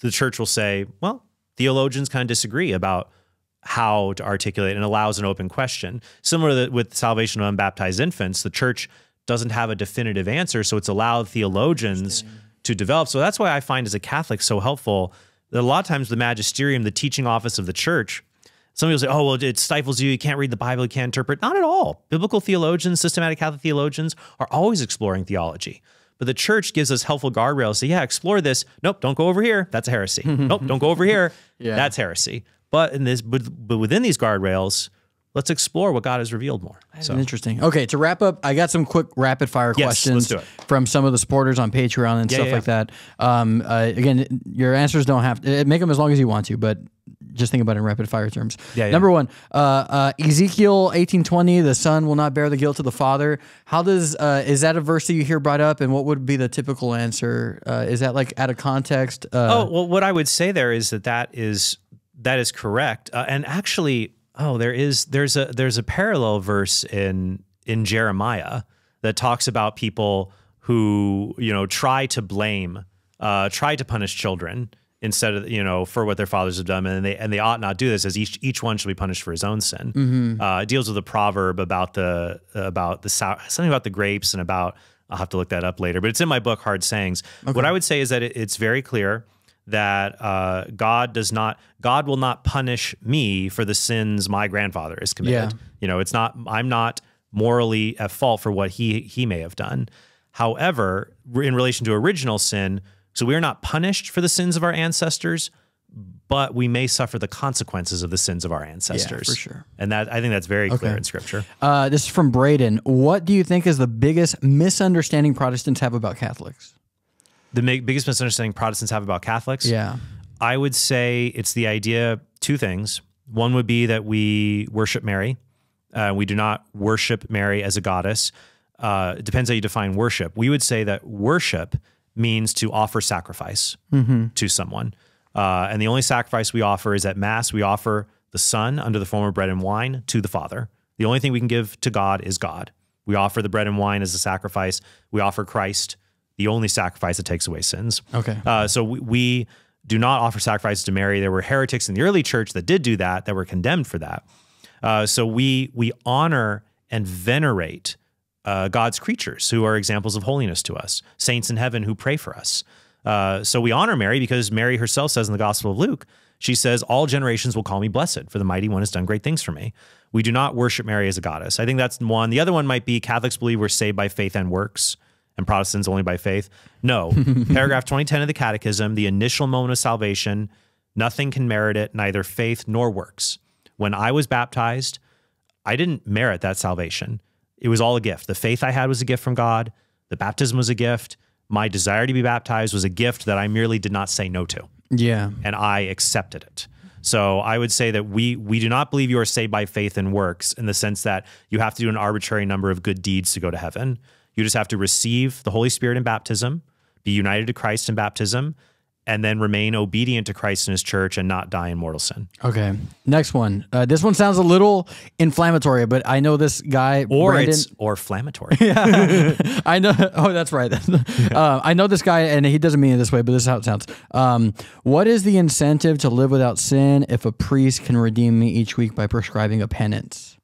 the church will say, well, theologians kind of disagree about how to articulate and allows an open question. Similar to with salvation of unbaptized infants, the church doesn't have a definitive answer, so it's allowed theologians to develop. So that's why I find as a Catholic so helpful that a lot of times the magisterium, the teaching office of the church, Some people say, oh, well, it stifles you. You can't read the Bible. You can't interpret. Not at all. Biblical theologians, systematic Catholic theologians are always exploring theology. But the church gives us helpful guardrails. Say, yeah, explore this. Nope, don't go over here. That's a heresy. (laughs) nope, don't go over here. Yeah. That's heresy. But in this, but, but within these guardrails, let's explore what God has revealed more. So Interesting. Okay, to wrap up, I got some quick rapid fire Yes, questions let's do it. from some of the supporters on Patreon and Yeah, stuff yeah, like that. Um, uh, again, your answers don't have to make them as long as you want to, but just think about it in rapid fire terms. Yeah, yeah. Number one, uh, uh, Ezekiel eighteen twenty, the son will not bear the guilt of the father. How does uh, is that a verse that you hear brought up, and what would be the typical answer? Uh, is that like out of context? Uh, Oh well, what I would say there is that that is that is correct, uh, and actually, oh, there is there's a there's a parallel verse in in Jeremiah that talks about people who you know try to blame, uh, try to punish children instead of you know for what their fathers have done, and they and they ought not do this, as each each one should be punished for his own sin. Uh, it deals with a proverb about the about the sour, something about the grapes and about. I'll have to look that up later, but it's in my book, Hard Sayings. What I would say is that it, it's very clear that uh, God does not, God will not punish me for the sins my grandfather has committed. Yeah. You know, it's not, I'm not morally at fault for what he he may have done. However, in relation to original sin, so we are not punished for the sins of our ancestors, but we may suffer the consequences of the sins of our ancestors. Yeah, for sure. And that I think that's very clear in Scripture. uh, this is from Braden. What do you think is the biggest misunderstanding Protestants have about Catholics? The biggest misunderstanding Protestants have about Catholics. Yeah. I would say it's the idea two things. One would be that we worship Mary. Uh, we do not worship Mary as a goddess. Uh, it depends how you define worship. We would say that worship means to offer sacrifice to someone. Uh, and the only sacrifice we offer is at Mass, we offer the Son under the form of bread and wine to the Father. The only thing we can give to God is God. We offer the bread and wine as a sacrifice. We offer Christ, the only sacrifice that takes away sins. Okay. Uh, so we, we do not offer sacrifices to Mary. There were heretics in the early church that did do that, that were condemned for that. Uh, so we we honor and venerate uh, God's creatures who are examples of holiness to us, saints in heaven who pray for us. Uh, so we honor Mary because Mary herself says in the Gospel of Luke, she says, "All generations will call me blessed, for the mighty one has done great things for me." We do not worship Mary as a goddess. I think that's one. The other one might be Catholics believe we're saved by faith and works and Protestants only by faith. No. (laughs) Paragraph 2010 of the Catechism, the initial moment of salvation, nothing can merit it, neither faith nor works. When I was baptized, I didn't merit that salvation. It was all a gift. The faith I had was a gift from God, the baptism was a gift. My desire to be baptized was a gift that I merely did not say no to Yeah. and I accepted it. So I would say that we we do not believe you are saved by faith and works in the sense that you have to do an arbitrary number of good deeds to go to heaven. You just have to receive the Holy Spirit in baptism, be united to Christ in baptism, and then remain obedient to Christ and his church and not die in mortal sin. Okay. Next one. Uh, this one sounds a little inflammatory, but I know this guy. Or Brandon, it's or inflammatory. (laughs) I know. (laughs) Oh, that's right. (laughs) uh, I know this guy, and he doesn't mean it this way, but this is how it sounds. Um, what is the incentive to live without sin if a priest can redeem me each week by prescribing a penance?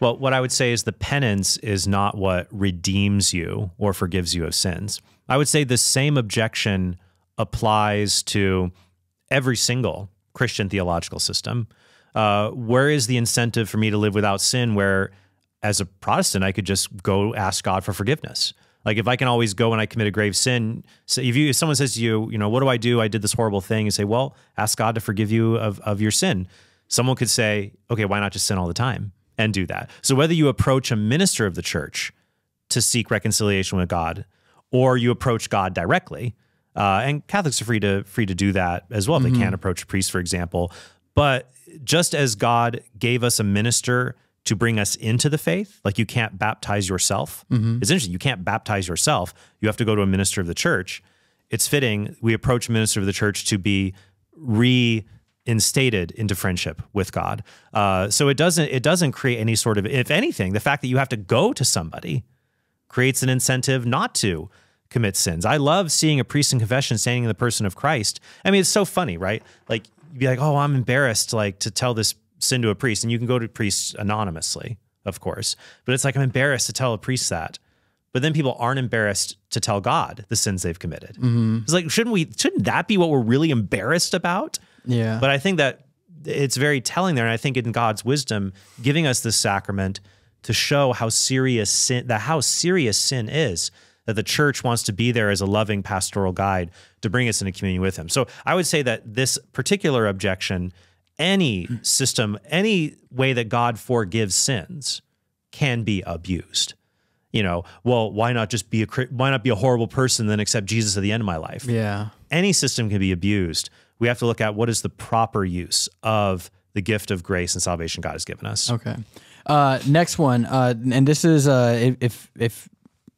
Well, what I would say is the penance is not what redeems you or forgives you of sins. I would say the same objection applies to every single Christian theological system. Uh, where is the incentive for me to live without sin? Where, as a Protestant, I could just go ask God for forgiveness. Like if I can always go when I commit a grave sin. So if you if someone says to you, you know, what do I do? I did this horrible thing. You say, well, ask God to forgive you of of your sin. Someone could say, okay, why not just sin all the time and do that? So whether you approach a minister of the church to seek reconciliation with God, or you approach God directly, uh, and Catholics are free to free to do that as well if they can't approach a priest, for example. But just as God gave us a minister to bring us into the faith, like you can't baptize yourself. It's interesting. You can't baptize yourself. You have to go to a minister of the church. It's fitting we approach a minister of the church to be reinstated into friendship with God. Uh, so it doesn't it doesn't create any sort of if anything, the fact that you have to go to somebody creates an incentive not to commit sins. I love seeing a priest in confession standing in the person of Christ. I mean, it's so funny, right? Like you'd be like, "Oh, I'm embarrassed like to tell this sin to a priest," and you can go to priests anonymously, of course. But it's like I'm embarrassed to tell a priest that. But then people aren't embarrassed to tell God the sins they've committed. Mm-hmm. It's like, shouldn't we? Shouldn't that be what we're really embarrassed about? Yeah. But I think that it's very telling there. And I think in God's wisdom, giving us this sacrament to show how serious sin, that how serious sin is, that the church wants to be there as a loving pastoral guide to bring us into communion with Him. So I would say that this particular objection, any system, any way that God forgives sins, can be abused. You know, well, why not just be a why not be a horrible person then accept Jesus at the end of my life? Yeah. Any system can be abused. We have to look at what is the proper use of the gift of grace and salvation God has given us. Okay. Uh, next one, uh, and this is uh, if if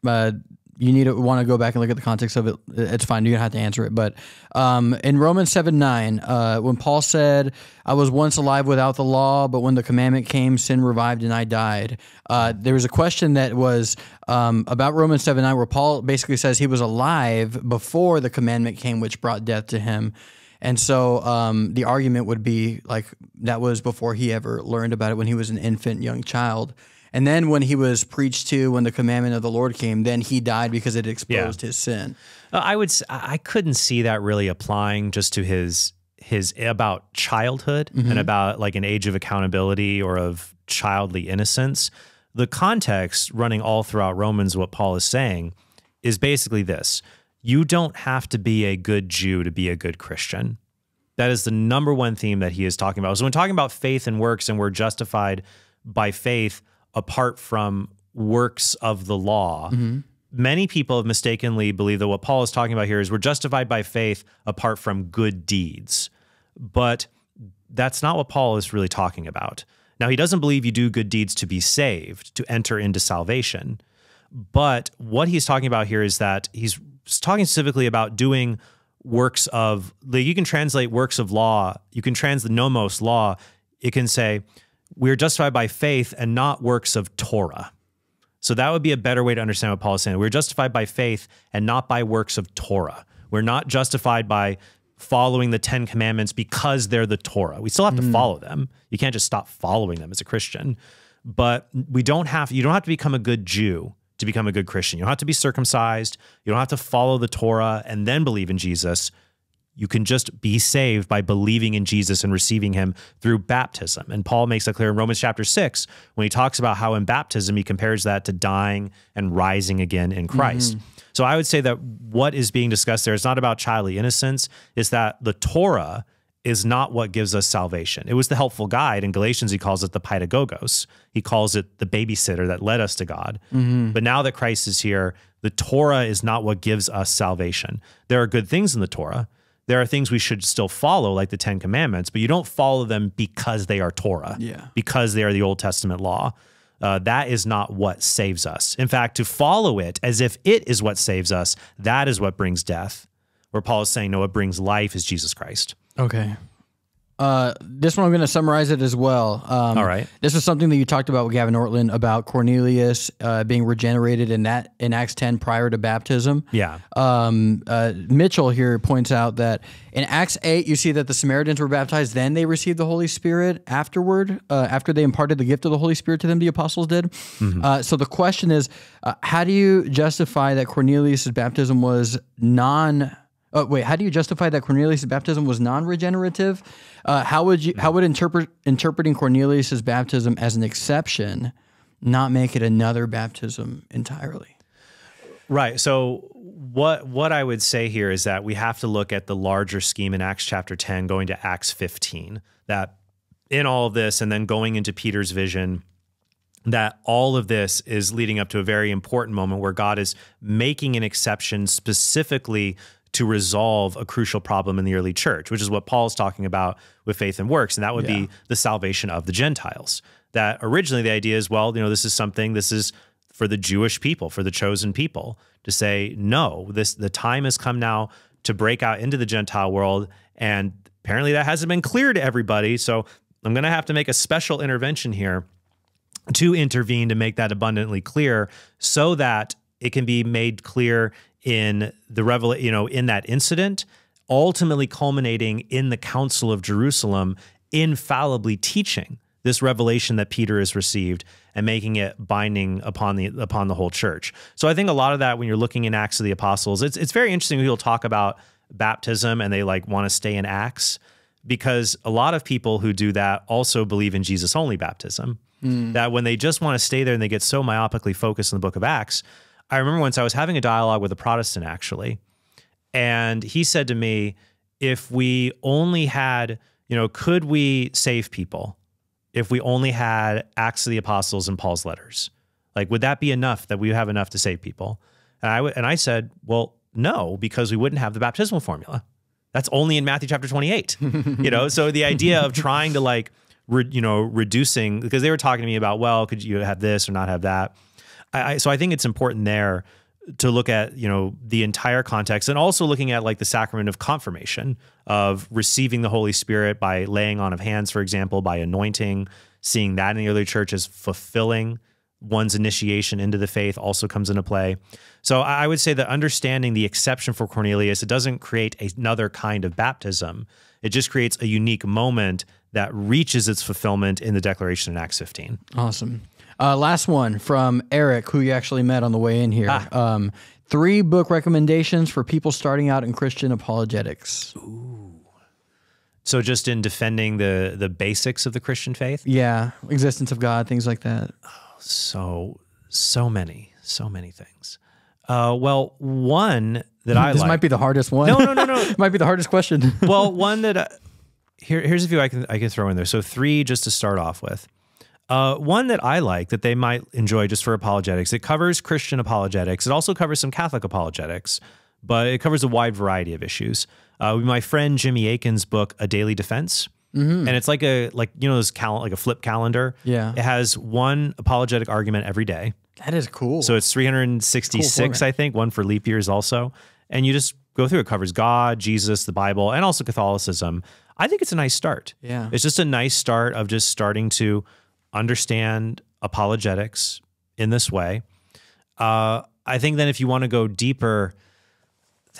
uh, you need to want to go back and look at the context of it, it's fine. You don't have to answer it. But um, in Romans 7 9, uh, when Paul said, I was once alive without the law, but when the commandment came, sin revived and I died. Uh, there was a question that was um, about Romans 7 9, where Paul basically says he was alive before the commandment came, which brought death to him. And so um, the argument would be like that was before he ever learned about it when he was an infant, young child. And then when he was preached to, when the commandment of the Lord came, then he died because it exposed yeah. his sin. Uh, I would I couldn't see that really applying just to his his about childhood mm-hmm. and about like an age of accountability or of childly innocence. The context running all throughout Romans, what Paul is saying, is basically this: you don't have to be a good Jew to be a good Christian. That is the number one theme that he is talking about. So when talking about faith and works, and we're justified by faith apart from works of the law. Mm-hmm. Many people have mistakenly believed that what Paul is talking about here is we're justified by faith apart from good deeds. But that's not what Paul is really talking about. Now, he doesn't believe you do good deeds to be saved, to enter into salvation. But what he's talking about here is that he's talking specifically about doing works of, you can translate works of law, you can translate nomos law. It can say, we are justified by faith and not works of Torah. So that would be a better way to understand what Paul is saying. We're justified by faith and not by works of Torah. We're not justified by following the Ten Commandments because they're the Torah. We still have to mm. follow them. You can't just stop following them as a Christian. But we don't have you don't have to become a good Jew to become a good Christian. You don't have to be circumcised. You don't have to follow the Torah and then believe in Jesus. You can just be saved by believing in Jesus and receiving him through baptism. And Paul makes that clear in Romans chapter 6 when he talks about how in baptism he compares that to dying and rising again in Christ. Mm-hmm. So I would say that what is being discussed there is not about childly innocence, it's that the Torah is not what gives us salvation. It was the helpful guide. In Galatians, he calls it the pedagogos. He calls it the babysitter that led us to God. Mm-hmm. But now that Christ is here, the Torah is not what gives us salvation. There are good things in the Torah there are things we should still follow, like the Ten Commandments, but you don't follow them because they are Torah, yeah. because they are the Old Testament law. Uh, that is not what saves us. In fact, to follow it as if it is what saves us, that is what brings death. Where Paul is saying, no, what brings life is Jesus Christ. Okay. Uh, this one I'm going to summarize it as well. Um, All right. This is something that you talked about with Gavin Ortlund about Cornelius uh, being regenerated in that in Acts 10 prior to baptism. Yeah. Um, uh, Mitchell here points out that in Acts 8 you see that the Samaritans were baptized, then they received the Holy Spirit afterward, uh, after they imparted the gift of the Holy Spirit to them. The apostles did. Mm-hmm. Uh, so the question is, uh, how do you justify that Cornelius's baptism was non? Oh, wait, how do you justify that Cornelius' baptism was non-regenerative? Uh, how would you how would interpret interpreting Cornelius' baptism as an exception not make it another baptism entirely? Right. So what what I would say here is that we have to look at the larger scheme in Acts chapter 10 going to Acts 15 that in all of this and then going into Peter's vision that all of this is leading up to a very important moment where God is making an exception specifically to resolve a crucial problem in the early church, which is what Paul's talking about with faith and works. And that would yeah. be the salvation of the Gentiles. That originally the idea is, well, you know, this is something, this is for the Jewish people, for the chosen people to say, no, this the time has come now to break out into the Gentile world. And apparently that hasn't been clear to everybody. So I'm going to have to make a special intervention here to intervene to make that abundantly clear so that it can be made clear in the revel you know in that incident ultimately culminating in the council of Jerusalem infallibly teaching this revelation that Peter has received and making it binding upon the upon the whole church. So I think a lot of that when you're looking in Acts of the Apostles, it's it's very interesting people talk about baptism and they like want to stay in Acts because a lot of people who do that also believe in Jesus only baptism. Hmm. That when they just want to stay there and they get so myopically focused in the book of Acts. I remember once I was having a dialogue with a Protestant actually, and he said to me, if we only had, you know, could we save people if we only had Acts of the Apostles and Paul's letters? Like, would that be enough that we have enough to save people? And I, and I said, well, no, because we wouldn't have the baptismal formula. That's only in Matthew chapter 28. (laughs) you know, so the idea of trying to like, re, you know, reducing, because they were talking to me about, well, could you have this or not have that? I, so I think it's important there to look at you know the entire context and also looking at like the sacrament of confirmation of receiving the holy spirit by laying on of hands for example by anointing seeing that in the early church as fulfilling one's initiation into the faith also comes into play. So i would say that understanding the exception for cornelius it doesn't create another kind of baptism. It just creates a unique moment that reaches its fulfillment in the declaration in acts 15 Awesome. Uh, last one from Eric, who you actually met on the way in here. Um, three book recommendations for people starting out in Christian apologetics. Ooh. so just in defending the the basics of the christian faith Yeah, existence of God, things like that. so so many so many things uh, well one that i (laughs) this like might be the hardest one. no no no no (laughs) might be the hardest question. well one that I, here here's a few i can i can throw in there so three just to start off with uh, one that I like that they might enjoy just for apologetics. It covers Christian apologetics. It also covers some Catholic apologetics, but it covers a wide variety of issues. Uh, my friend Jimmy Akin's book, A Daily Defense, and it's like a like you know this cal- like a flip calendar. Yeah. it has one apologetic argument every day. that is cool. So it's 366, I think, one for leap years also. And you just go through it covers God, Jesus, the Bible, and also Catholicism. I think it's a nice start. Yeah. It's just a nice start of just starting to understand apologetics in this way. Uh, I think then if you want to go deeper,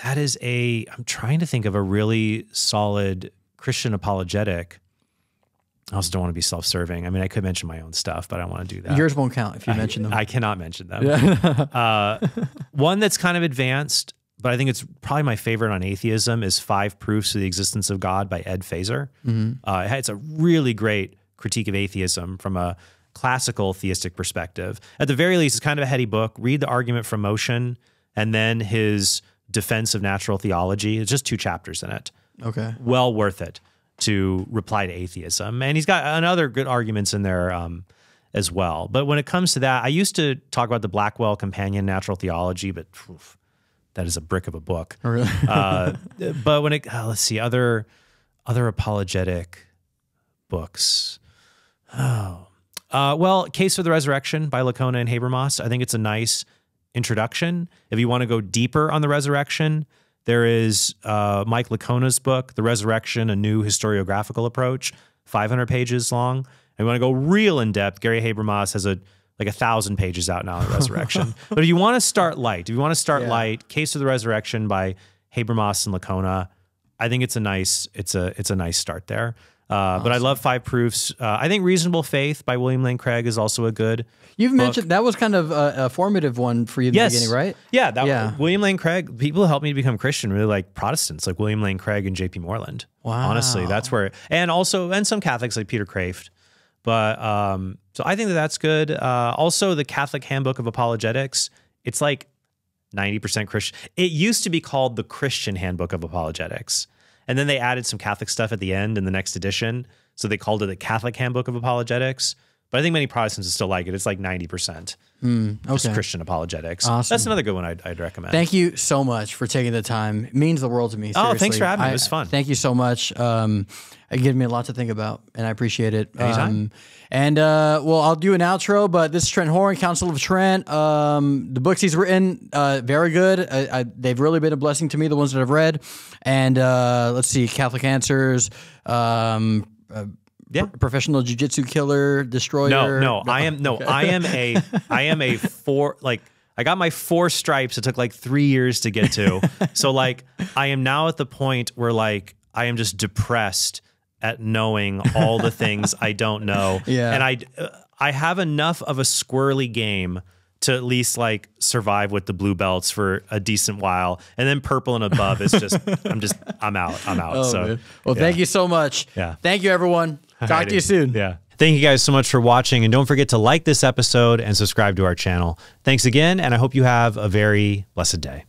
that is a, I'm trying to think of a really solid Christian apologetic. I also don't want to be self serving. I mean, I could mention my own stuff, but I don't want to do that. Yours won't count if you mention them. I cannot mention them. (laughs) uh, one that's kind of advanced, but I think it's probably my favorite on atheism is Five Proofs of the Existence of God by Ed Feser. Uh, it's a really great critique of atheism from a classical theistic perspective. At the very least, it's kind of a heady book. Read the argument from motion and then his defense of natural theology. It's just two chapters in it okay. well worth it to reply to atheism. And he's got another good arguments in there um, as well. But when it comes to that, I used to talk about the Blackwell Companion Natural Theology, but that is a brick of a book. Oh, really? uh, (laughs) but when it, uh, let's see, other other apologetic books. Oh, uh, well, Case for the Resurrection by Licona and Habermas. I think it's a nice introduction. If you want to go deeper on the resurrection, there is uh, Mike Licona's book, The Resurrection: A New Historiographical Approach, 500 pages long. And you want to go real in depth. Gary Habermas has a like a thousand pages out now on the resurrection. (laughs) but if you want to start light, if you want to start Yeah. light, Case of the Resurrection by Habermas and Licona, I think it's a nice it's a it's a nice start there. Uh, But I love Five Proofs. Uh, I think Reasonable Faith by William Lane Craig is also a good. You've mentioned that was kind of a, a formative one for you in the Yes. beginning, right? Yeah, that Yeah. William Lane Craig. People who helped me to become Christian really like Protestants, like William Lane Craig and J.P. Moreland. Wow. Honestly, that's where, and also, and some Catholics like Peter Kreeft. But um, so I think that that's good. Uh, also, the Catholic Handbook of Apologetics. It's like ninety percent Christian. It used to be called the Christian Handbook of Apologetics, and then they added some Catholic stuff at the end in the next edition. So they called it the Catholic Handbook of Apologetics. But I think many Protestants still like it. It's like ninety percent just okay. Christian apologetics. Awesome. That's another good one I'd, I'd recommend. Thank you so much for taking the time. It means the world to me. Oh, thanks for having me. It was fun. Thank you so much. Um, it gave me a lot to think about, and I appreciate it. Anytime. Um, and uh, well, I'll do an outro, but this is Trent Horn, Counsel of Trent. Um, the books he's written, uh, very good. I, I, they've really been a blessing to me, the ones that I've read. And uh, let's see, Catholic Answers. Um, uh, Yeah. Pro- professional jiu-jitsu killer, destroyer. no, no, I am no, I am a, (laughs) I am a four. Like I got my four stripes. It took like three years to get to. so like I am now at the point where like I am just depressed at knowing all the things I (laughs) don't know. Yeah. and I, uh, I have enough of a squirrely game to at least like survive with the blue belts for a decent while, and then purple and above is just (laughs) I'm just I'm out. I'm out. Oh, so man. well, yeah. thank you so much. Yeah. Thank you, everyone. Talk to you soon. Yeah. Thank you guys so much for watching. And don't forget to like this episode and subscribe to our channel. Thanks again. And I hope you have a very blessed day.